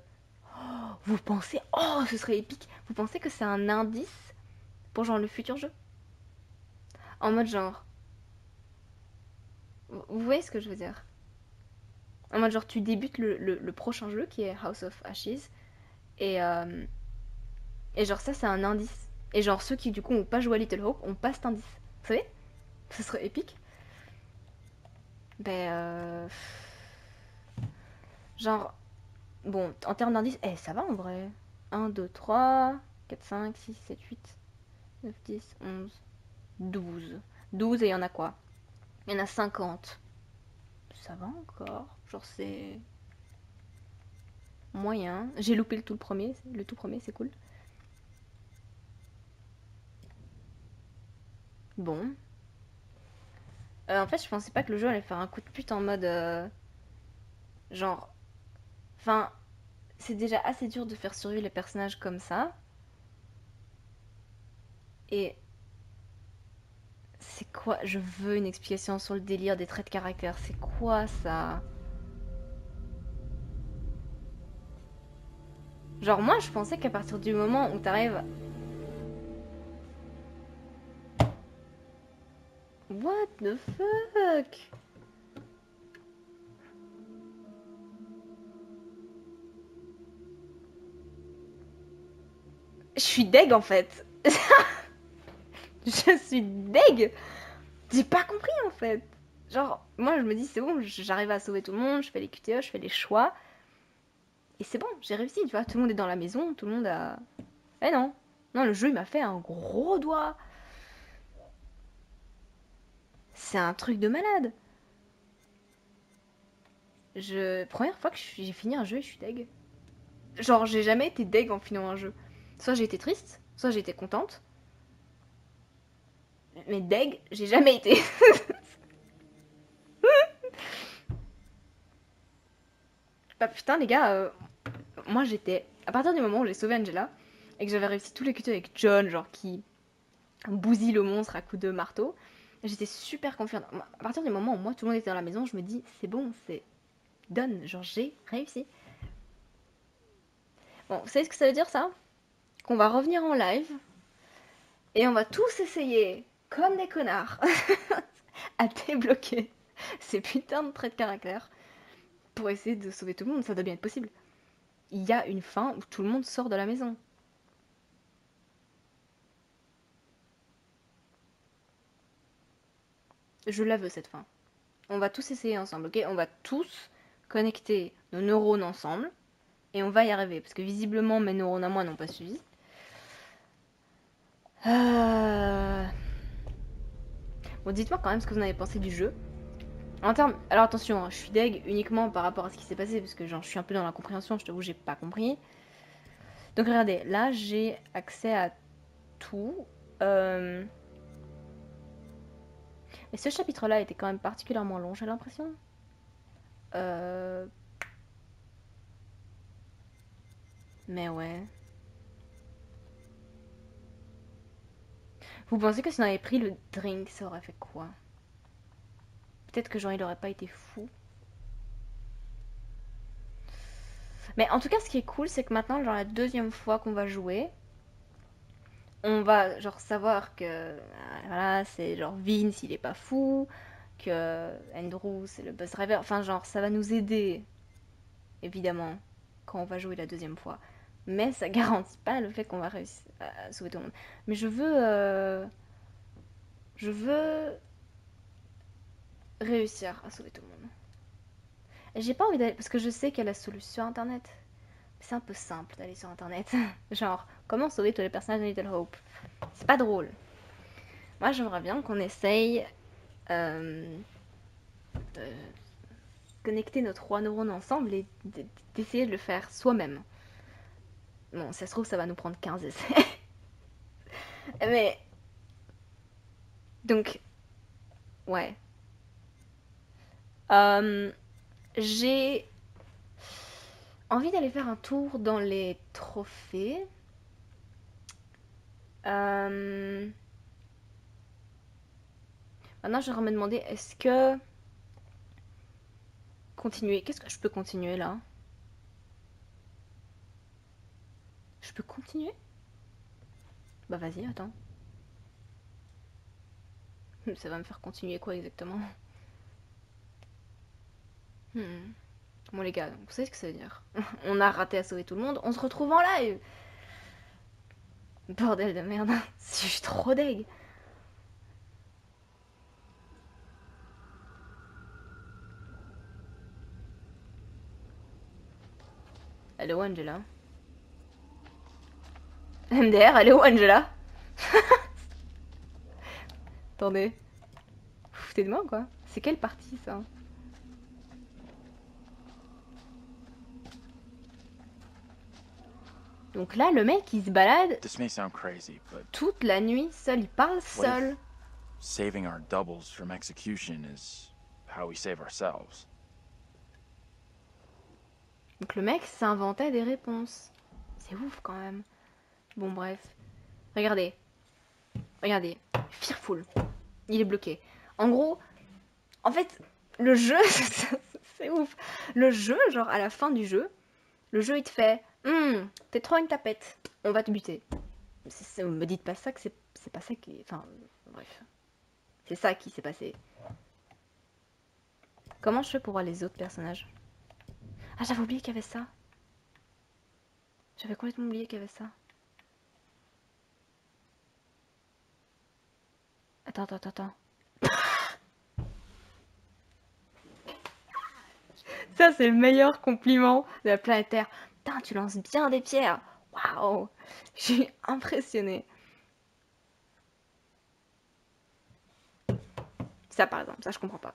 vous pensez... Oh, ce serait épique. Vous pensez que c'est un indice pour genre le futur jeu? En mode genre... Vous voyez ce que je veux dire? En mode genre tu débutes le, le- le prochain jeu qui est House of Ashes et euh, et genre ça c'est un indice. Et genre ceux qui du coup ont pas joué à Little Hope ont pas cet indice. Vous savez? Ce serait épique. Ben euh, genre bon en termes d'indices, eh ça va en vrai. 1 2 3 4 5 6 7 8 9 10 11 12 12 et il y en a quoi? Il y en a 50. Ça va encore? Genre c'est moyen. J'ai loupé le tout premier, le tout premier, c'est cool. Bon. Euh, en fait, je pensais pas que le jeu allait faire un coup de pute en mode euh, genre enfin c'est déjà assez dur de faire survivre les personnages comme ça. Et c'est quoi Je veux une explication sur le délire des traits de caractère. C'est quoi ça? Genre moi je pensais qu'à partir du moment où t'arrives... What the fuck? Je suis deg en fait. je suis deg. J'ai pas compris en fait. Genre, moi je me dis c'est bon, j'arrive à sauver tout le monde, je fais les QTE, je fais les choix. Et c'est bon, j'ai réussi, tu vois, tout le monde est dans la maison, tout le monde a... Eh non, non, le jeu il m'a fait un gros doigt. C'est un truc de malade. Je... Première fois que j'ai fini un jeu je suis deg. Genre, j'ai jamais été deg en finissant un jeu. Soit été triste, soit été contente. Mais deg, j'ai jamais été. bah putain les gars, euh, moi j'étais... À partir du moment où j'ai sauvé Angela, et que j'avais réussi tous les cuts avec John, genre qui bousille le monstre à coups de marteau, j'étais super confiante. À partir du moment où moi tout le monde était dans la maison, je me dis c'est bon, c'est done, genre j'ai réussi. Bon, vous savez ce que ça veut dire ça? Qu'on va revenir en live et on va tous essayer, comme des connards, à débloquer ces putains de traits de caractère pour essayer de sauver tout le monde. Ça doit bien être possible. Il y a une fin où tout le monde sort de la maison. Je la veux cette fin. On va tous essayer ensemble, ok? On va tous connecter nos neurones ensemble et on va y arriver parce que visiblement mes neurones à moi n'ont pas suivi. Euh... Bon, dites-moi quand même ce que vous en avez pensé du jeu. En termes... Alors attention, hein, je suis deg uniquement par rapport à ce qui s'est passé parce que genre, je suis un peu dans la compréhension, je t'avoue, j'ai pas compris. Donc regardez, là j'ai accès à tout. Euh... Mais ce chapitre-là était quand même particulièrement long, j'ai l'impression. Euh... Mais ouais. Vous pensez que si on avait pris le drink, ça aurait fait quoi? Peut-être que genre il aurait pas été fou. Mais en tout cas, ce qui est cool, c'est que maintenant, genre la deuxième fois qu'on va jouer, on va genre savoir que euh, voilà, c'est genre Vince, il est pas fou, que Andrew, c'est le bus driver. Enfin, genre, ça va nous aider, évidemment, quand on va jouer la deuxième fois. Mais ça garantit pas le fait qu'on va réussir à sauver tout le monde. Mais je veux. euh, Je veux réussir à sauver tout le monde. J'ai pas envie d'aller parce que je sais qu'il y a la solution sur internet. C'est un peu simple d'aller sur internet. Genre, comment sauver tous les personnages de Little Hope? C'est pas drôle. Moi, j'aimerais bien qu'on essaye euh, de connecter nos trois neurones ensemble et d'essayer de le faire soi-même. Bon, ça se trouve, ça va nous prendre 15 essais. Mais. Donc. Ouais. Euh, J'ai envie d'aller faire un tour dans les trophées. Euh, Maintenant, je vais me demander est-ce que. Continuer. Qu'est-ce que je peux continuer là? Je peux continuer? Bah, vas-y, attends. Ça va me faire continuer quoi exactement? Hmm. Bon les gars, vous savez ce que ça veut dire? On a raté à sauver tout le monde, on se retrouve en live! Bordel de merde, je suis trop deg. Où Angela MDR, elle est où Angela Attendez. Foutez de moi quoi? C'est quelle partie ça? Donc là, le mec, il se balade This may sound crazy, but toute la nuit seul, il parle seul. if saving our doubles from execution is how we save ourselves? Donc le mec s'inventait des réponses. C'est ouf quand même. Bon bref. Regardez. Regardez. Fearful. Il est bloqué. En gros, en fait, le jeu, c'est ouf. Le jeu, genre à la fin du jeu, le jeu il te fait Hum, t'es trop une tapette. On va te buter. C'est- me dites pas ça que c'est c'est pas ça qui. Enfin, bref. C'est ça qui s'est passé. Comment je fais pour voir les autres personnages? Ah, j'avais oublié qu'il y avait ça. J'avais complètement oublié qu'il y avait ça. Attends, attends, attends. Ça, c'est le meilleur compliment de la planète Terre. Putain, tu lances bien des pierres. Waouh. Je suis impressionnée. Ça, par exemple, ça, je comprends pas.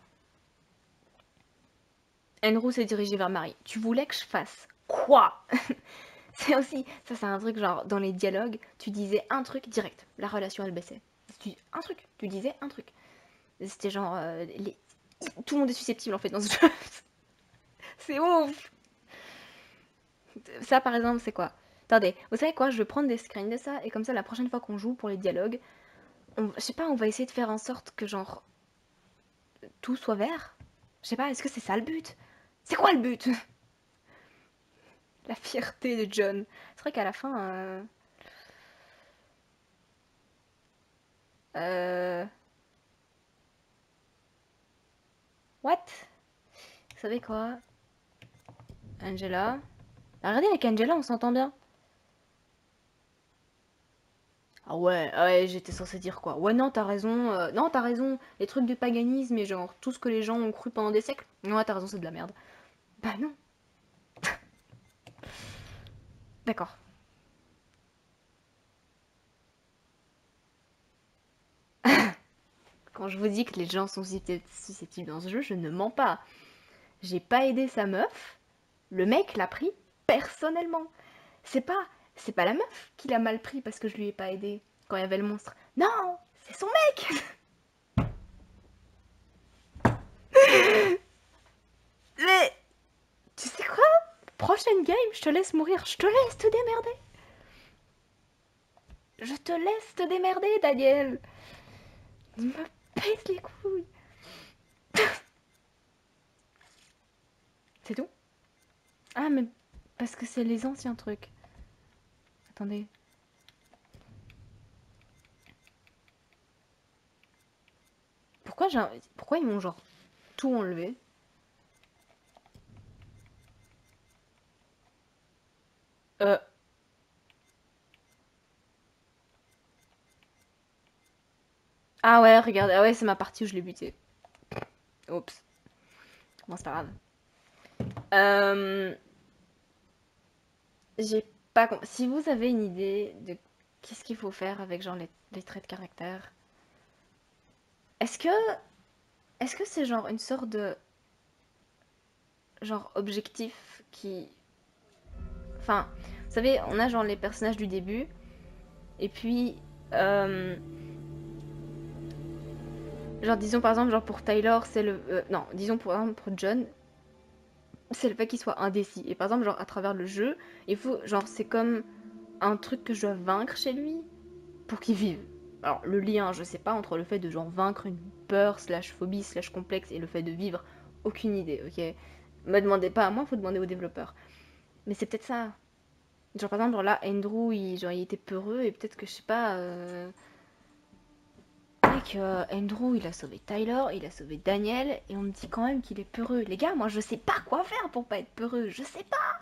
Enro s'est dirigé vers Marie. Tu voulais que je fasse quoi? C'est aussi, ça c'est un truc genre dans les dialogues, tu disais un truc direct, la relation elle baissait. Tu, un truc, tu disais un truc. C'était genre, euh, les- tout le monde est susceptible en fait dans ce jeu. c'est ouf Ça par exemple c'est quoi? Attendez, vous savez quoi? Je vais prendre des screens de ça et comme ça la prochaine fois qu'on joue pour les dialogues, on, je sais pas, on va essayer de faire en sorte que genre tout soit vert. Je sais pas, est-ce que c'est ça le but? C'est quoi le but? La fierté de John. C'est vrai qu'à la fin. Euh... euh, What? Vous savez quoi? Angela Bah, Regardez avec Angela, on s'entend bien. Ah ouais, ah ouais, j'étais censée dire quoi? Ouais, non, t'as raison. euh, non, t'as raison. Les trucs du paganisme et genre tout ce que les gens ont cru pendant des siècles. Non, t'as raison, c'est de la merde. Bah non. D'accord. Quand je vous dis que les gens sont susceptibles dans ce jeu, je ne mens pas. J'ai pas aidé sa meuf. Le mec l'a pris personnellement. C'est pas, c'est pas la meuf qui l'a mal pris parce que je lui ai pas aidé quand il y avait le monstre. Non, c'est son mec. Mais tu sais quoi? Prochaine game, je te laisse mourir. Je te laisse te démerder. Je te laisse te démerder, Daniel. Il me les couilles. C'est tout? Ah, mais parce que c'est les anciens trucs. Attendez. Pourquoi Pourquoi ils m'ont genre tout enlevé Euh. Ah ouais, regarde, ah ouais, c'est ma partie où je l'ai buté. Oups. Bon, c'est pas grave. Euh, J'ai pas. com- Si vous avez une idée de qu'est-ce qu'il faut faire avec genre les, les traits de caractère, est-ce que est-ce que c'est genre une sorte de genre objectif qui, enfin, vous savez, on a genre les personnages du début et puis euh, genre disons par exemple genre pour Tyler c'est le euh, non disons pour exemple pour John c'est le fait qu'il soit indécis. Et par exemple, genre à travers le jeu, il faut, genre, c'est comme un truc que je dois vaincre chez lui pour qu'il vive. Alors, le lien, je sais pas, entre le fait de genre vaincre une peur, slash phobie, slash complexe et le fait de vivre, aucune idée, ok? Me demandez pas à moi, faut demander aux développeurs. Mais c'est peut-être ça. Genre, par exemple, genre là, Andrew, il, genre, il était peureux et peut-être que, je sais pas. Euh... Euh, Andrew, il a sauvé Tyler, il a sauvé Daniel, et on me dit quand même qu'il est peureux. Les gars, moi je sais pas quoi faire pour pas être peureux. Je sais pas.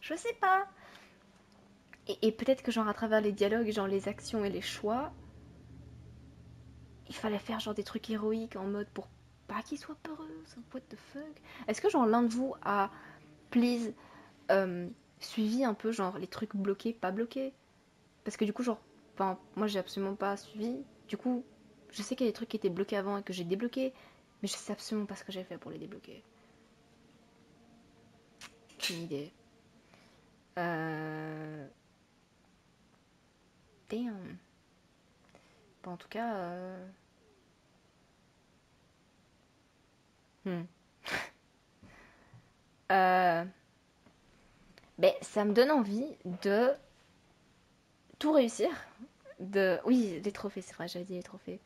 Je sais pas. Et, peut-être que genre à travers les dialogues, genre les actions et les choix, il fallait faire genre des trucs héroïques en mode pour pas qu'il soit peureux. What the fuck Est-ce que genre l'un de vous a, please, euh, suivi un peu genre les trucs bloqués, pas bloqués? Parce que du coup genre, moi j'ai absolument pas suivi. Du coup, je sais qu'il y a des trucs qui étaient bloqués avant et que j'ai débloqués, mais je sais absolument pas ce que j'ai fait pour les débloquer. Aucune idée. Euh... Damn. Bon, en tout cas... euh, hmm. Euh, Ben, ça me donne envie de tout réussir. De... Oui, les trophées, c'est vrai, j'avais dit les trophées.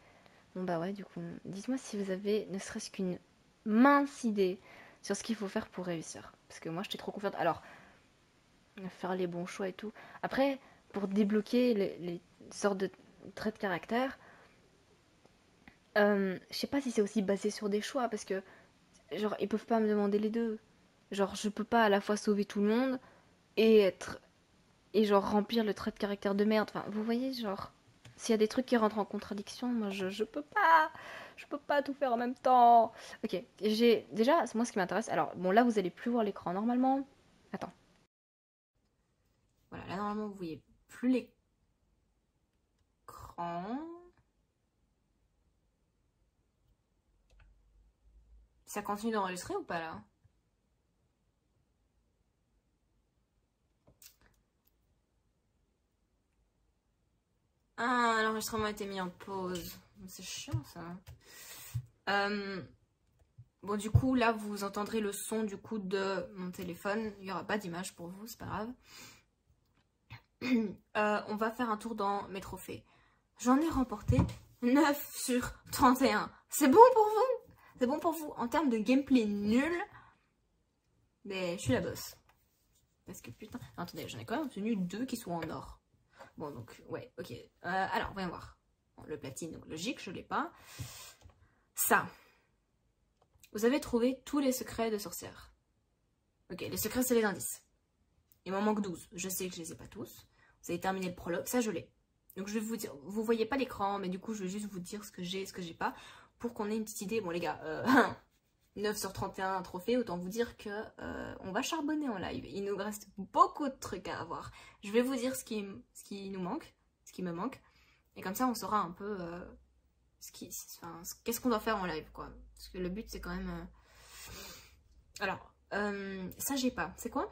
Bah ouais, du coup, dites-moi si vous avez ne serait-ce qu'une mince idée sur ce qu'il faut faire pour réussir. Parce que moi, j'étais trop confiante. Alors, faire les bons choix et tout. Après, pour débloquer les, les sortes de traits de caractère, euh, je sais pas si c'est aussi basé sur des choix, parce que, genre, ils peuvent pas me demander les deux. Genre, je peux pas à la fois sauver tout le monde et être et genre remplir le trait de caractère de merde. Enfin, vous voyez, genre, s'il y a des trucs qui rentrent en contradiction, moi je, je peux pas, je peux pas tout faire en même temps. Ok, j'ai déjà, c'est moi ce qui m'intéresse. Alors, bon, là vous allez plus voir l'écran normalement. Attends. Voilà, là normalement vous voyez plus l'écran. Ça continue d'enregistrer ou pas là? Ah, l'enregistrement a été mis en pause. C'est chiant ça. Euh, Bon, du coup, là, vous entendrez le son du coup de mon téléphone. Il n'y aura pas d'image pour vous, c'est pas grave. Euh, on va faire un tour dans mes trophées. J'en ai remporté 9 sur 31. C'est bon pour vous? C'est bon pour vous En termes de gameplay nul, mais je suis la boss. Parce que putain... Attendez, j'en ai quand même obtenu deux qui sont en or. Bon, donc, ouais, ok. Euh, alors, voyons voir. Le platine, donc logique, je l'ai pas. Ça. Vous avez trouvé tous les secrets de sorcière. Ok, les secrets, c'est les indices. Il m'en manque 12. Je sais que je les ai pas tous. Vous avez terminé le prologue, ça je l'ai. Donc je vais vous dire, vous voyez pas l'écran, mais du coup je vais juste vous dire ce que j'ai et ce que j'ai pas, pour qu'on ait une petite idée. Bon les gars, euh, 9 sur 31 trophées, autant vous dire que euh, on va charbonner en live. Il nous reste beaucoup de trucs à avoir. Je vais vous dire ce qui, ce qui nous manque, ce qui me manque, et comme ça on saura un peu euh, ce qui, enfin, ce- qu'est-ce qu'on doit faire en live quoi. Parce que le but c'est quand même. euh, Alors, ça j'ai pas. C'est quoi?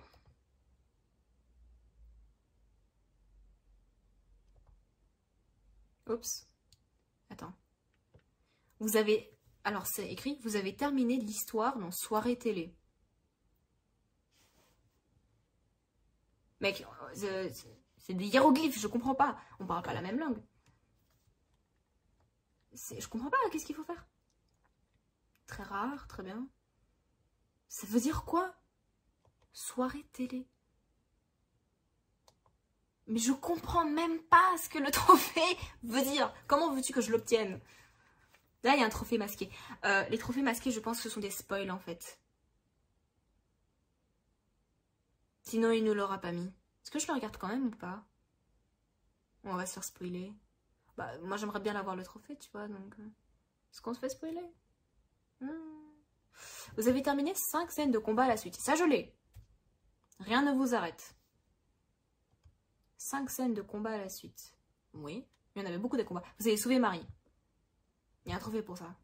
Oups. Attends. Vous avez... Alors c'est écrit, vous avez terminé l'histoire dans soirée télé. Mec, euh, c'est des hiéroglyphes, je comprends pas. On parle pas la même langue. Je comprends pas, qu'est-ce qu'il faut faire? Très rare, très bien. Ça veut dire quoi? Soirée télé. Mais je comprends même pas ce que le trophée veut dire. Comment veux-tu que je l'obtienne? Là, il y a un trophée masqué. Euh, les trophées masqués, je pense que ce sont des spoils en fait. Sinon, il ne l'aura pas mis. Est-ce que je le regarde quand même ou pas? On va se faire spoiler. Bah, moi, j'aimerais bien l'avoir le trophée, tu vois, donc... euh, Est-ce qu'on se fait spoiler? Hmm. Vous avez terminé 5 scènes de combat à la suite. Ça, je l'ai. Rien ne vous arrête. 5 scènes de combat à la suite. Oui, il y en avait beaucoup des combats. Vous avez sauvé Marie. Il y a un trophée pour ça.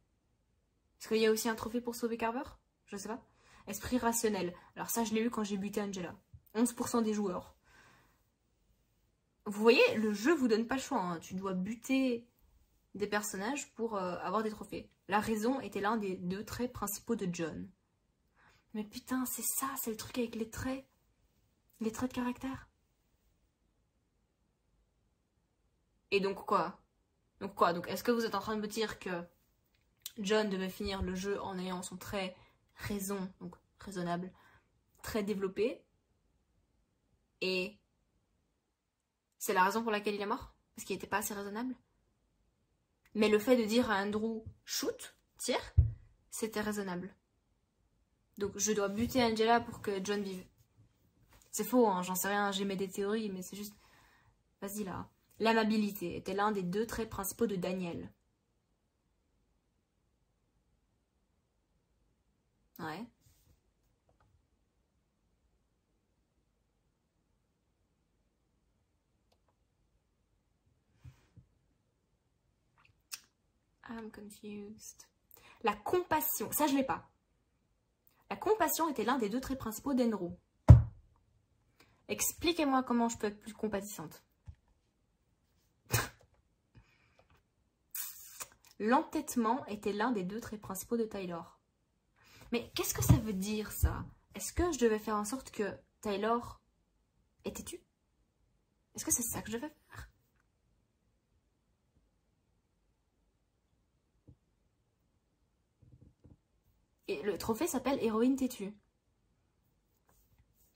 Est-ce qu'il y a aussi un trophée pour sauver Carver? Je sais pas. Esprit rationnel. Alors ça, je l'ai eu quand j'ai buté Angela. 11% des joueurs. Vous voyez, le jeu vous donne pas le choix. hein. Tu dois buter des personnages pour euh, avoir des trophées. La raison était l'un des deux traits principaux de John. Mais putain, c'est ça, c'est le truc avec les traits. Les traits de caractère. Et donc quoi? Donc quoi Donc est-ce que vous êtes en train de me dire que John devait finir le jeu en ayant son trait raison, donc raisonnable, très développé Et c'est la raison pour laquelle il est mort? Parce qu'il n'était pas assez raisonnable? Mais le fait de dire à Andrew shoot, tire, c'était raisonnable. Donc je dois buter Angela pour que John vive. C'est faux, hein, j'en sais rien, j'aimais des théories, mais c'est juste... Vas-y là. L'amabilité était l'un des deux traits principaux de Daniel. Ouais. I'm confused. La compassion, ça je l'ai pas. La compassion était l'un des deux traits principaux d'Enro. Expliquez-moi comment je peux être plus compatissante. L'entêtement était l'un des deux traits principaux de Taylor. Mais qu'est-ce que ça veut dire ça? Est-ce que je devais faire en sorte que Taylor est têtu? Est-ce que c'est ça que je devais faire? Et le trophée s'appelle héroïne têtue.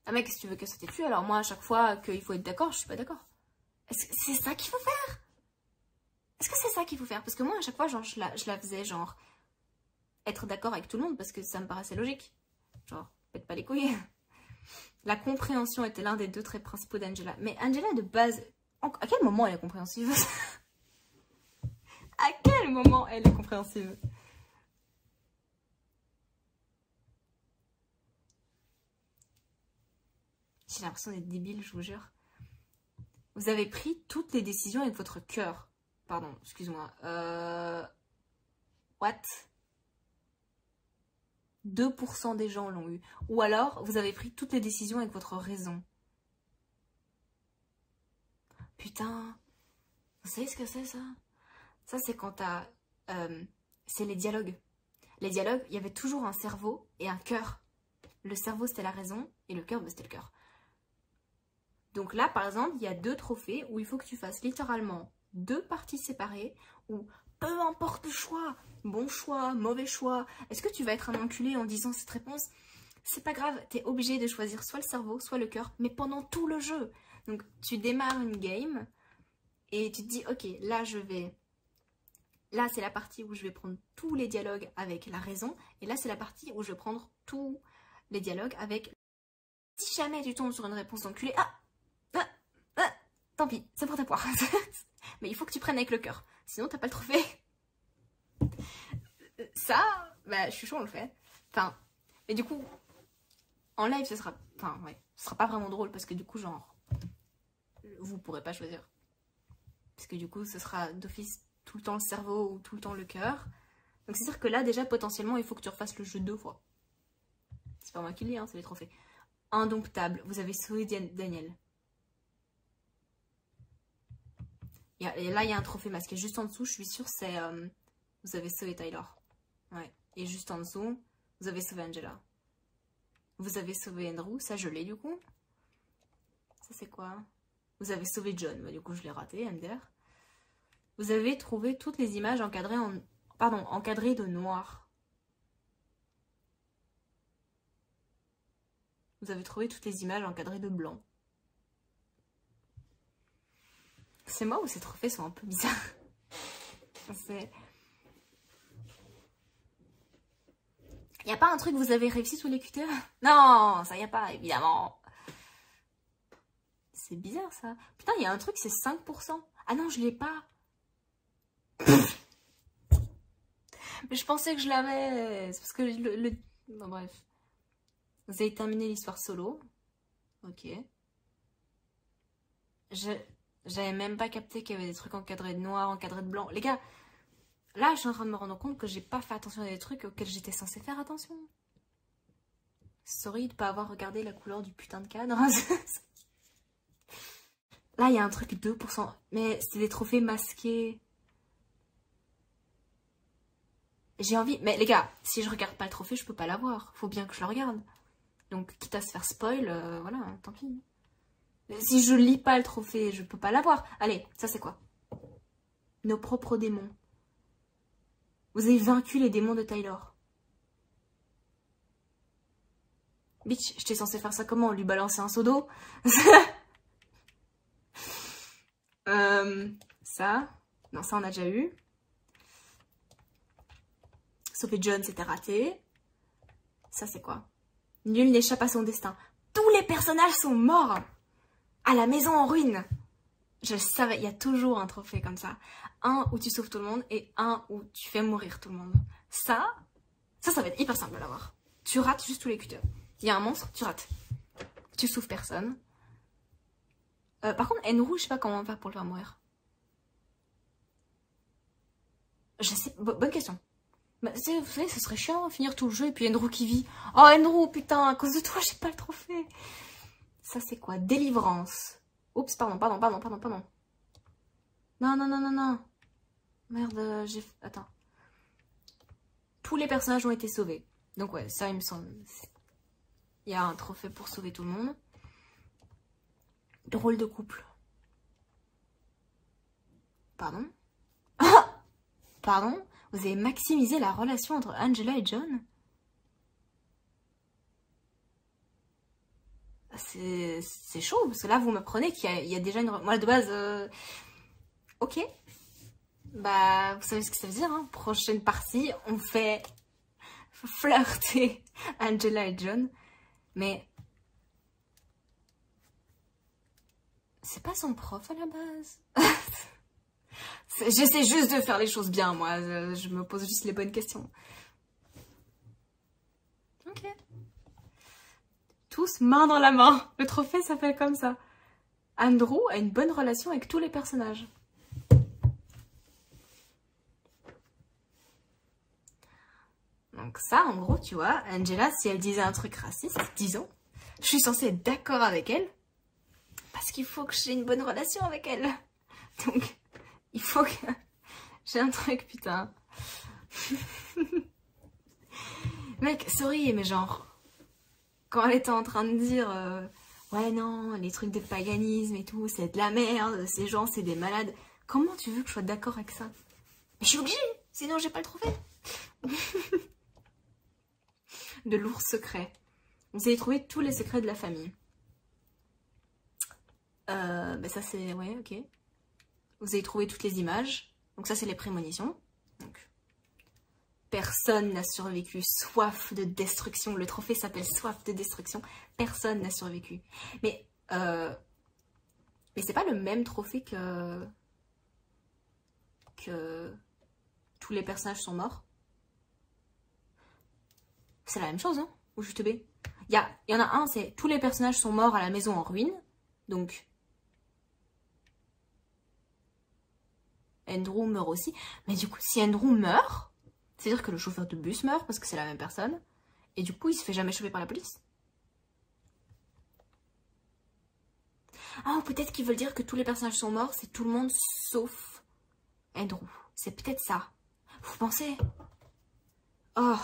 Ah mec, si tu veux qu'elle soit têtue, alors moi à chaque fois qu'il faut être d'accord, je suis pas d'accord. Que c'est ça qu'il faut faire? Est-ce que c'est ça qu'il faut faire? Parce que moi à chaque fois, genre, je la, faisais genre être d'accord avec tout le monde parce que ça me paraissait logique. Genre, pète pas les couilles. La compréhension était l'un des deux traits principaux d'Angela. Mais Angela de base, à quel moment elle est compréhensive? À quel moment elle est compréhensive? J'ai l'impression d'être débile, je vous jure. Vous avez pris toutes les décisions avec votre cœur. Pardon, excuse-moi. Euh... What? 2% des gens l'ont eu. Ou alors, vous avez pris toutes les décisions avec votre raison. Putain. Vous savez ce que c'est ça? Ça, c'est quand t'as... euh, c'est les dialogues. Les dialogues, il y avait toujours un cerveau et un cœur. Le cerveau, c'était la raison, et le cœur, bah, c'était le cœur. Donc là, par exemple, il y a deux trophées où il faut que tu fasses littéralement deux parties séparées, où peu importe le choix, bon choix, mauvais choix, est-ce que tu vas être un enculé en disant cette réponse? C'est pas grave, t'es obligé de choisir soit le cerveau, soit le cœur, mais pendant tout le jeu. Donc tu démarres une game et tu te dis, ok, là je vais... Là c'est la partie où je vais prendre tous les dialogues avec la raison, et là c'est la partie où je vais prendre tous les dialogues avec... Si jamais tu tombes sur une réponse enculée, ah ah, ah, tant pis, c'est pour ta poire. Mais il faut que tu prennes avec le cœur. Sinon, t'as pas le trophée. Ça, bah, je suis chaud, on le fait. Enfin, mais du coup, en live, ce sera. Enfin, ce sera pas vraiment drôle parce que du coup, genre, vous pourrez pas choisir. Parce que du coup, ce sera d'office tout le temps le cerveau ou tout le temps le cœur. Donc, c'est-à-dire que là, déjà, potentiellement, il faut que tu refasses le jeu deux fois. C'est pas moi qui le dis, hein, c'est les trophées. Indomptable, vous avez sauvé Daniel. Il et là, il y a un trophée masqué juste en dessous. Je suis sûre c'est euh, vous avez sauvé Tyler. Ouais. Et juste en dessous, vous avez sauvé Angela. Vous avez sauvé Andrew. Ça, je l'ai du coup. Ça, c'est quoi? Vous avez sauvé John. Bah, du coup, je l'ai raté, Ender. Vous avez trouvé toutes les images encadrées en... Pardon, encadrées de noir. Vous avez trouvé toutes les images encadrées de blanc. C'est moi ou ces trophées sont un peu bizarres C'est... Y a pas un truc vous avez réussi sous les QTE Non, ça y a pas, évidemment. C'est bizarre ça. Putain, il y a un truc, c'est 5%. Ah non, je l'ai pas. Mais je pensais que je l'avais. C'est parce que le, le- bref. Vous avez terminé l'histoire solo. Ok. Je... J'avais même pas capté qu'il y avait des trucs encadrés de noir, encadrés de blanc. Les gars, là, je suis en train de me rendre compte que j'ai pas fait attention à des trucs auxquels j'étais censée faire attention. Sorry de pas avoir regardé la couleur du putain de cadre. Là, il y a un truc 2%. Mais c'est des trophées masqués. J'ai envie... Mais les gars, si je regarde pas le trophée, je peux pas l'avoir. Faut bien que je le regarde. Donc, quitte à se faire spoil, euh, voilà, tant pis. Si je lis pas le trophée, je peux pas l'avoir. Allez, ça c'est quoi? Nos propres démons. Vous avez vaincu les démons de Taylor. Bitch, j'étais censée faire ça comment? Lui balancer un seau d'eau? Euh, Ça. Non, ça on a déjà eu. Sauver John, c'était raté. Ça c'est quoi? Nul n'échappe à son destin. Tous les personnages sont morts À la maison en ruine Je savais, il y a toujours un trophée comme ça. Un où tu sauves tout le monde et un où tu fais mourir tout le monde. Ça, ça, ça va être hyper simple à l'avoir. Tu rates juste tous les cutters. Il y a un monstre, tu rates. Tu sauves personne. Euh, par contre, Enrou, je sais pas comment on va faire pour le faire mourir. Je sais, bo- bonne question. Bah, vous savez, ce serait chiant, finir tout le jeu et puis Enrou qui vit. Oh, Enrou, putain, à cause de toi, j'ai pas le trophée. Ça, c'est quoi? Délivrance. Oups, pardon, pardon, pardon, pardon, pardon. Non, non, non, non, non. Merde, euh, j'ai... Attends. Tous les personnages ont été sauvés. Donc ouais, ça, il me semble... Il y a un trophée pour sauver tout le monde. Drôle de couple. Pardon? Pardon? Vous avez maximisé la relation entre Angela et John? C'est chaud, parce que là, vous me prenez qu'il y, a- déjà une... Moi, de base... euh, Ok. Bah, vous savez ce que ça veut dire, hein Prochaine partie, on fait flirter Angela et John. Mais... C'est pas son prof à la base. J'essaie juste de faire les choses bien, moi. Je me pose juste les bonnes questions. Ok. Tous main dans la main. Le trophée s'appelle comme ça. Andrew a une bonne relation avec tous les personnages. Donc ça, en gros, tu vois, Angela, si elle disait un truc raciste, disons, je suis censée être d'accord avec elle, parce qu'il faut que j'ai une bonne relation avec elle. Donc, il faut que j'ai un truc, putain. Mec, sorry, mais genre, quand elle était en train de dire, euh, ouais, non, les trucs de paganisme et tout, c'est de la merde, ces gens, c'est des malades, comment tu veux que je sois d'accord avec ça? Mais je suis obligée, sinon j'ai pas le trophée. de lourds secrets. Vous avez trouvé tous les secrets de la famille. Euh, ben ça c'est... Ouais, ok. Vous avez trouvé toutes les images. Donc ça c'est les prémonitions. Personne n'a survécu. Soif de destruction. Le trophée s'appelle Soif de destruction. Personne n'a survécu. Mais... Euh, mais c'est pas le même trophée que... Que... Tous les personnages sont morts? C'est la même chose, hein Ou juste B Il y, y en a un, c'est tous les personnages sont morts à la maison en ruine. Donc, Andrew meurt aussi. Mais du coup, si Andrew meurt, c'est-à-dire que le chauffeur de bus meurt parce que c'est la même personne. Et du coup, il se fait jamais choper par la police. Ah, ou peut-être qu'ils veulent dire que tous les personnages sont morts, c'est tout le monde sauf Andrew. C'est peut-être ça. Vous pensez? Oh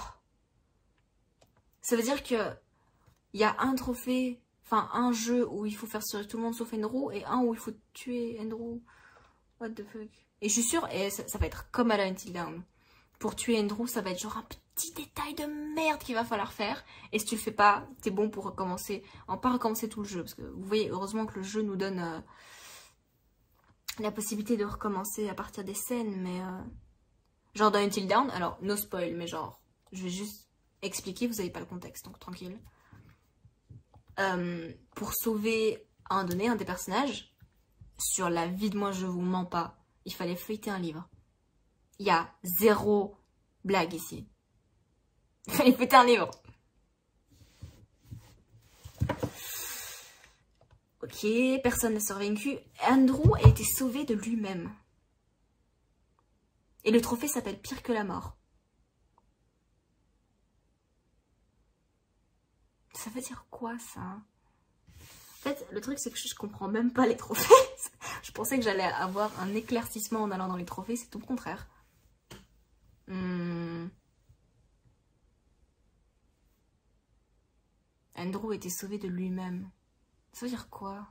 Ça veut dire que il y a un trophée, enfin un jeu où il faut faire survivre tout le monde sauf Andrew et un où il faut tuer Andrew. What the fuck? Et je suis sûre, et ça, va être comme à la Until Dawn. Pour tuer Andrew, ça va être genre un petit détail de merde qu'il va falloir faire. Et si tu le fais pas, t'es bon pour recommencer. En pas recommencer tout le jeu. Parce que vous voyez, heureusement que le jeu nous donne euh, la possibilité de recommencer à partir des scènes. Mais euh, genre dans Until Dawn, alors no spoil, mais genre, je vais juste expliquer, vous avez pas le contexte, donc tranquille. Euh, pour sauver un donné, un des personnages, sur la vie de moi je vous mens pas, il fallait feuilleter un livre. Il y a zéro blague ici. Il fallait péter un livre. Ok, personne n'a survécu. Andrew a été sauvé de lui-même. Et le trophée s'appelle Pire que la mort. Ça veut dire quoi ça? En fait, le truc c'est que je comprends même pas les trophées. je pensais que j'allais avoir un éclaircissement en allant dans les trophées, c'est tout le contraire. Hmm. Andrew été sauvé de lui-même. Ça veut dire quoi?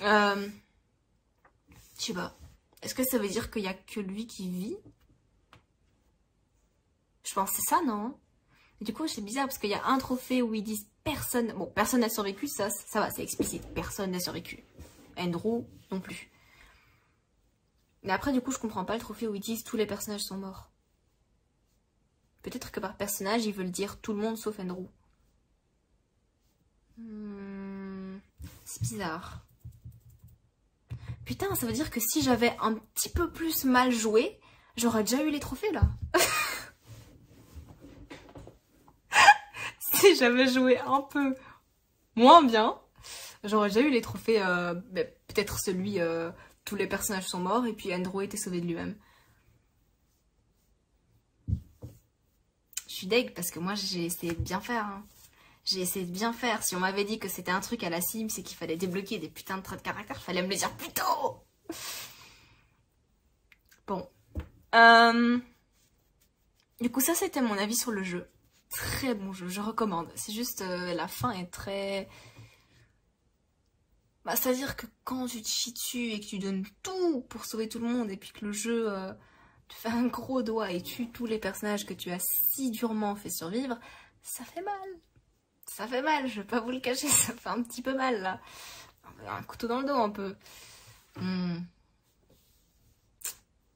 Euh... Je sais pas. Est-ce que ça veut dire qu'il y a que lui qui vit? Je pense que c'est ça, non? Du coup, c'est bizarre parce qu'il y a un trophée où ils disent personne... Bon, personne n'a survécu, ça, ça va, c'est explicite. Personne n'a survécu. Andrew non plus. Mais après, du coup, je comprends pas le trophée où ils disent tous les personnages sont morts. Peut-être que par personnage, ils veulent dire tout le monde sauf Andrew. Hmm, c'est bizarre. Putain, ça veut dire que si j'avais un petit peu plus mal joué, j'aurais déjà eu les trophées là. j'avais joué un peu moins bien, j'aurais déjà eu les trophées. Euh, ben, Peut-être celui euh, tous les personnages sont morts et puis Andrew était sauvé de lui-même. Je suis deg parce que moi j'ai essayé de bien faire. hein. J'ai essayé de bien faire. Si on m'avait dit que c'était un truc à la Sims et qu'il fallait débloquer des putains de traits de caractère, fallait me le dire plus tôt. Bon. Euh, Du coup, ça c'était mon avis sur le jeu. Très bon jeu, je recommande. C'est juste euh, la fin est très. Bah, C'est-à-dire que quand tu te chies et que tu donnes tout pour sauver tout le monde et puis que le jeu euh, te fait un gros doigt et tue tous les personnages que tu as si durement fait survivre, ça fait mal. Ça fait mal, je vais pas vous le cacher, ça fait un petit peu mal là. Un couteau dans le dos un peu. Hmm.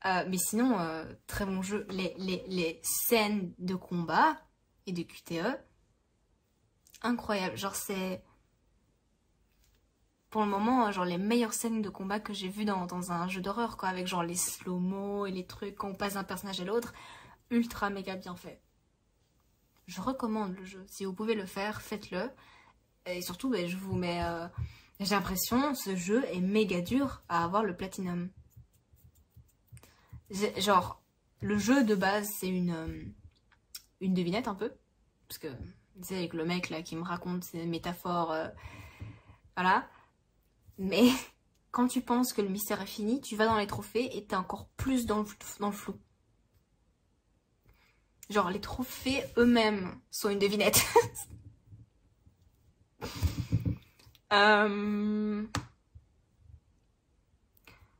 Euh, mais sinon, euh, très bon jeu. Les scènes de combat et de QTE, incroyable. Genre c'est pour le moment, genre les meilleures scènes de combat que j'ai vues dans, un jeu d'horreur, quoi, avec genre les slow-mo et les trucs, quand on passe d'un personnage à l'autre, ultra méga bien fait. Je recommande le jeu. Si vous pouvez le faire, faites-le. Et surtout, ben, je vous mets. euh, J'ai l'impression, ce jeu est méga dur à avoir le platinum. Genre, le jeu de base, c'est une, euh, une devinette un peu. Parce que, tu sais, avec le mec là qui me raconte ses métaphores. euh, voilà. Mais quand tu penses que le mystère est fini, tu vas dans les trophées et t'es encore plus dans le, flou. Genre, les trophées eux-mêmes sont une devinette. Euh,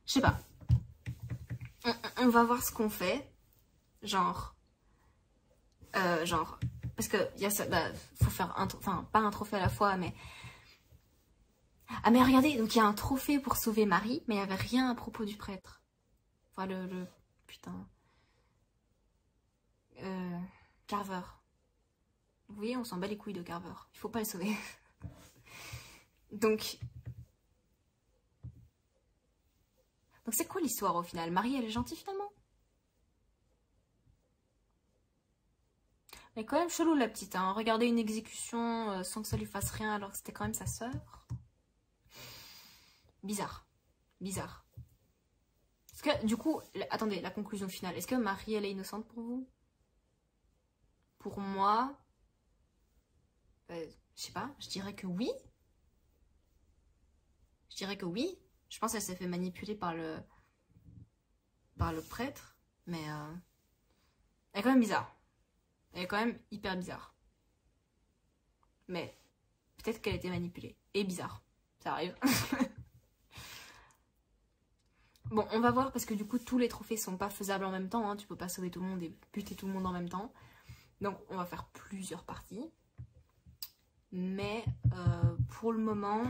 Je sais pas. On va voir ce qu'on fait. Genre. Euh, genre. Parce que y a ça. Bah, faut faire un. Enfin, pas un trophée à la fois, mais. Ah, mais regardez, donc il y a un trophée pour sauver Marie, mais il n'y avait rien à propos du prêtre. Enfin, le. le- putain. Euh, Carver. Vous voyez, on s'en bat les couilles de Carver. Il faut pas le sauver. Donc. Donc c'est quoi l'histoire au final? Marie, elle est gentille finalement? Est quand même chelou la petite. Hein. Regarder une exécution euh, sans que ça lui fasse rien alors que c'était quand même sa sœur. Bizarre. Bizarre. Est-ce que, du coup, attendez, la conclusion finale. Est-ce que Marie, elle est innocente pour vous? Pour moi, euh, je sais pas, je dirais que oui. Je dirais que oui. Je pense qu'elle s'est fait manipuler par le par le prêtre, mais euh, elle est quand même bizarre. Elle est quand même hyper bizarre. Mais peut-être qu'elle a été manipulée. Et bizarre. Ça arrive. bon, on va voir parce que du coup, tous les trophées sont pas faisables en même temps. hein. Tu peux pas sauver tout le monde et buter tout le monde en même temps. Donc, on va faire plusieurs parties. Mais euh, pour le moment,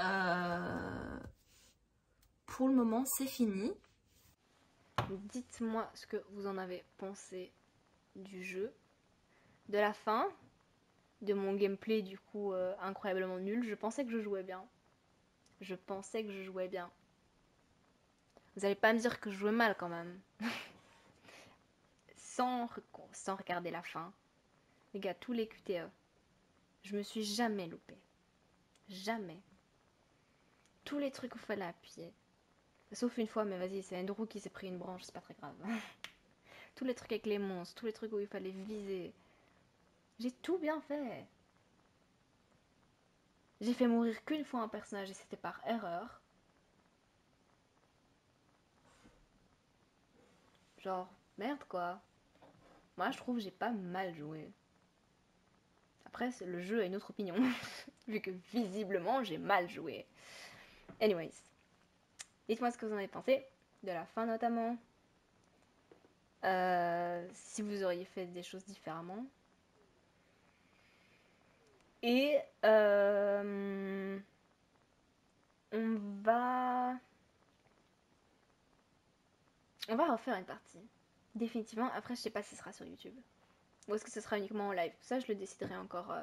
euh, pour le moment, c'est fini. Dites-moi ce que vous en avez pensé du jeu, de la fin, de mon gameplay du coup euh, incroyablement nul. Je pensais que je jouais bien. Je pensais que je jouais bien. Vous allez pas me dire que je jouais mal quand même. sans, regarder la fin. Les gars, tous les QTE. Je me suis jamais loupé. Jamais. Tous les trucs où il fallait appuyer. Sauf une fois, mais vas-y, c'est Andrew qui s'est pris une branche, c'est pas très grave. tous les trucs avec les monstres, tous les trucs où il fallait viser. J'ai tout bien fait. J'ai fait mourir qu'une fois un personnage et c'était par erreur. Genre, merde quoi. Moi je trouve que j'ai pas mal joué. Après, le jeu a une autre opinion. vu que visiblement j'ai mal joué. Anyways. Dites-moi ce que vous en avez pensé. De la fin notamment. Euh, si vous auriez fait des choses différemment. Et euh, on va... On va refaire une partie. Définitivement. Après, je sais pas si ce sera sur YouTube. Ou est-ce que ce sera uniquement en live? Ça, je le déciderai encore euh,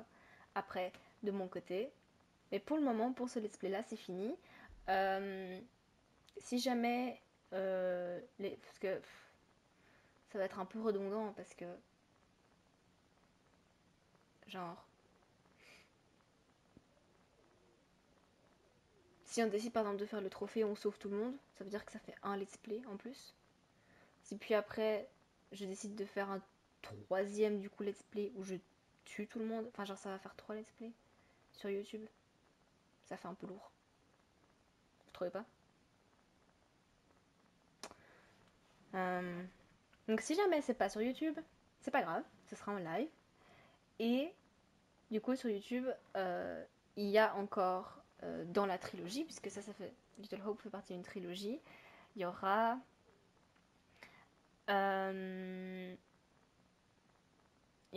après de mon côté. Mais pour le moment, pour ce let's play là, c'est fini. Euh, si jamais... les, parce que ça va être un peu redondant parce que... Genre... Si on décide par exemple de faire le trophée on sauve tout le monde, ça veut dire que ça fait un let's play en plus. Si puis après je décide de faire un troisième du coup let's play où je tue tout le monde, enfin genre ça va faire trois let's play sur YouTube, ça fait un peu lourd. Vous trouvez pas? Euh, Donc si jamais c'est pas sur YouTube, c'est pas grave, ce sera en live. Et du coup sur YouTube, euh, il y a encore euh, dans la trilogie, puisque ça, ça fait Little Hope fait partie d'une trilogie. Il y aura il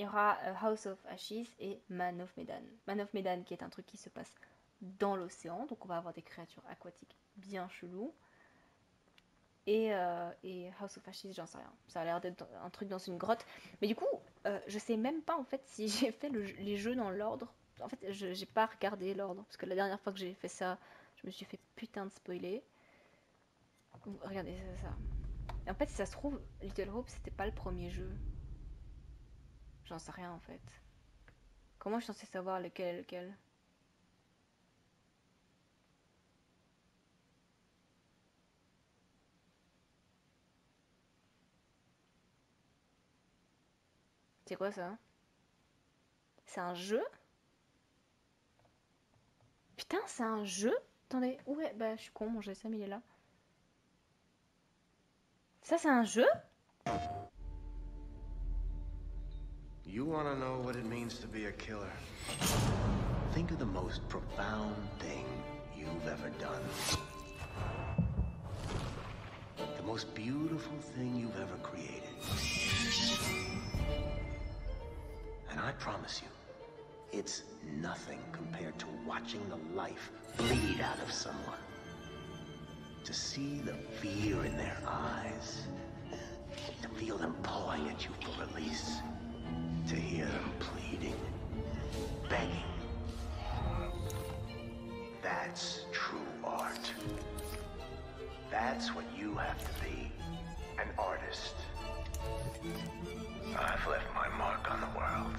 y aura House of Ashes et Man of Medan. Man of Medan qui est un truc qui se passe dans l'océan, donc on va avoir des créatures aquatiques bien cheloues. Et, et House of Ashes, j'en sais rien. Ça a l'air d'être un truc dans une grotte. Mais du coup, je sais même pas en fait si j'ai fait les jeux dans l'ordre en fait, je j'ai pas regardé l'ordre parce que la dernière fois que j'ai fait ça, je me suis fait putain de spoiler. Regardez ça. Et en fait, si ça se trouve, Little Hope c'était pas le premier jeu. J'en sais rien en fait. Comment je suis censée savoir lequel lequel? C'est quoi ça? C'est un jeu? Putain, c'est un jeu? Attendez, est... Bah, je suis con, mon GSM, il est là. Ça, c'est un jeu? You want to know what it means to be a killer? Think of the most profound thing you've ever done. The most beautiful thing you've ever created. And I promise you, it's nothing compared to watching the life bleed out of someone. To see the fear in their eyes. To feel them pawing at you for release. To hear them pleading, begging. That's true art. That's what you have to be. An artist. I've left my mark on the world.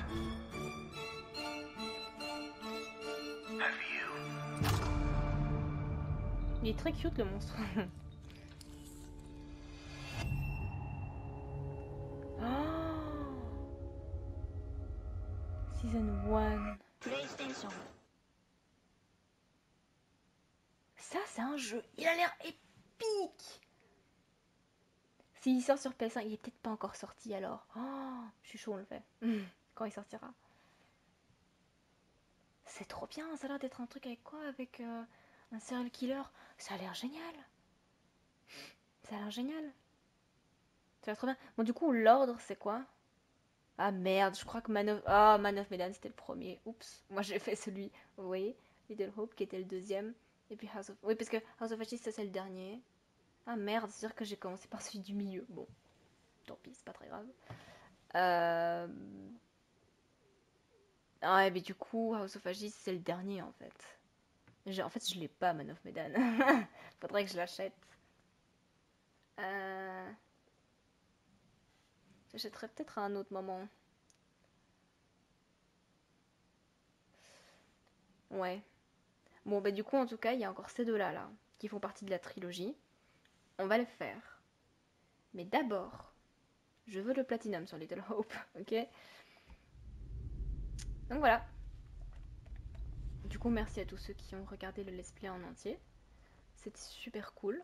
Il est très cute le monstre. S'il sort sur PS5, il est peut-être pas encore sorti alors. Oh, je suis chaud, on le fait. Quand il sortira. C'est trop bien, ça a l'air d'être un truc avec quoi? Avec euh, un serial killer. Ça a l'air génial. Ça a l'air génial. Ça a l'air trop bien. Bon, du coup, l'ordre, c'est quoi? Ah merde, je crois que Man of, ah, Man Medan, c'était le premier. Oups, moi j'ai fait celui, vous voyez Little Hope qui était le deuxième. Et puis House of... Oui, parce que House of Ashes, ça c'est le dernier. Ah merde, c'est sûr que j'ai commencé par celui du milieu. Bon, tant pis, c'est pas très grave. Euh... Ah mais du coup, House of Aegis, c'est le dernier en fait. En fait, je l'ai pas, Man of Medan. Faudrait que je l'achète. Euh... J'achèterai peut-être à un autre moment. Ouais. Bon, bah du coup, en tout cas, il y a encore ces deux-là, là, qui font partie de la trilogie. On va le faire. Mais d'abord, je veux le platinum sur Little Hope, ok? Donc voilà. Du coup, merci à tous ceux qui ont regardé le let's play en entier. C'était super cool.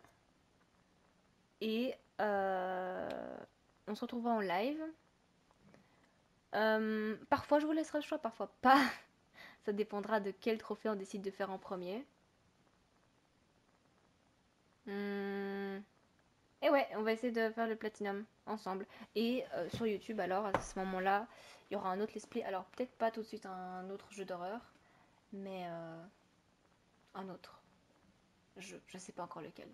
Et euh, on se retrouvera en live. Euh, parfois, je vous laisserai le choix, parfois pas. Ça dépendra de quel trophée on décide de faire en premier. Hmm. Et ouais, on va essayer de faire le platinum ensemble. Et euh, sur YouTube, alors, à ce moment-là, il y aura un autre let's play. Alors, peut-être pas tout de suite un autre jeu d'horreur, mais euh, un autre jeu. Je sais pas encore lequel.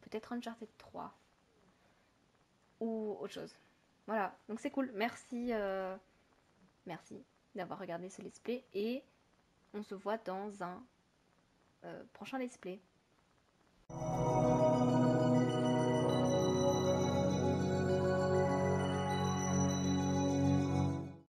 Peut-être Uncharted 3. Ou autre chose. Voilà, donc c'est cool. Merci, euh, merci d'avoir regardé ce let's play. Et on se voit dans un prochain let's play. Thank you.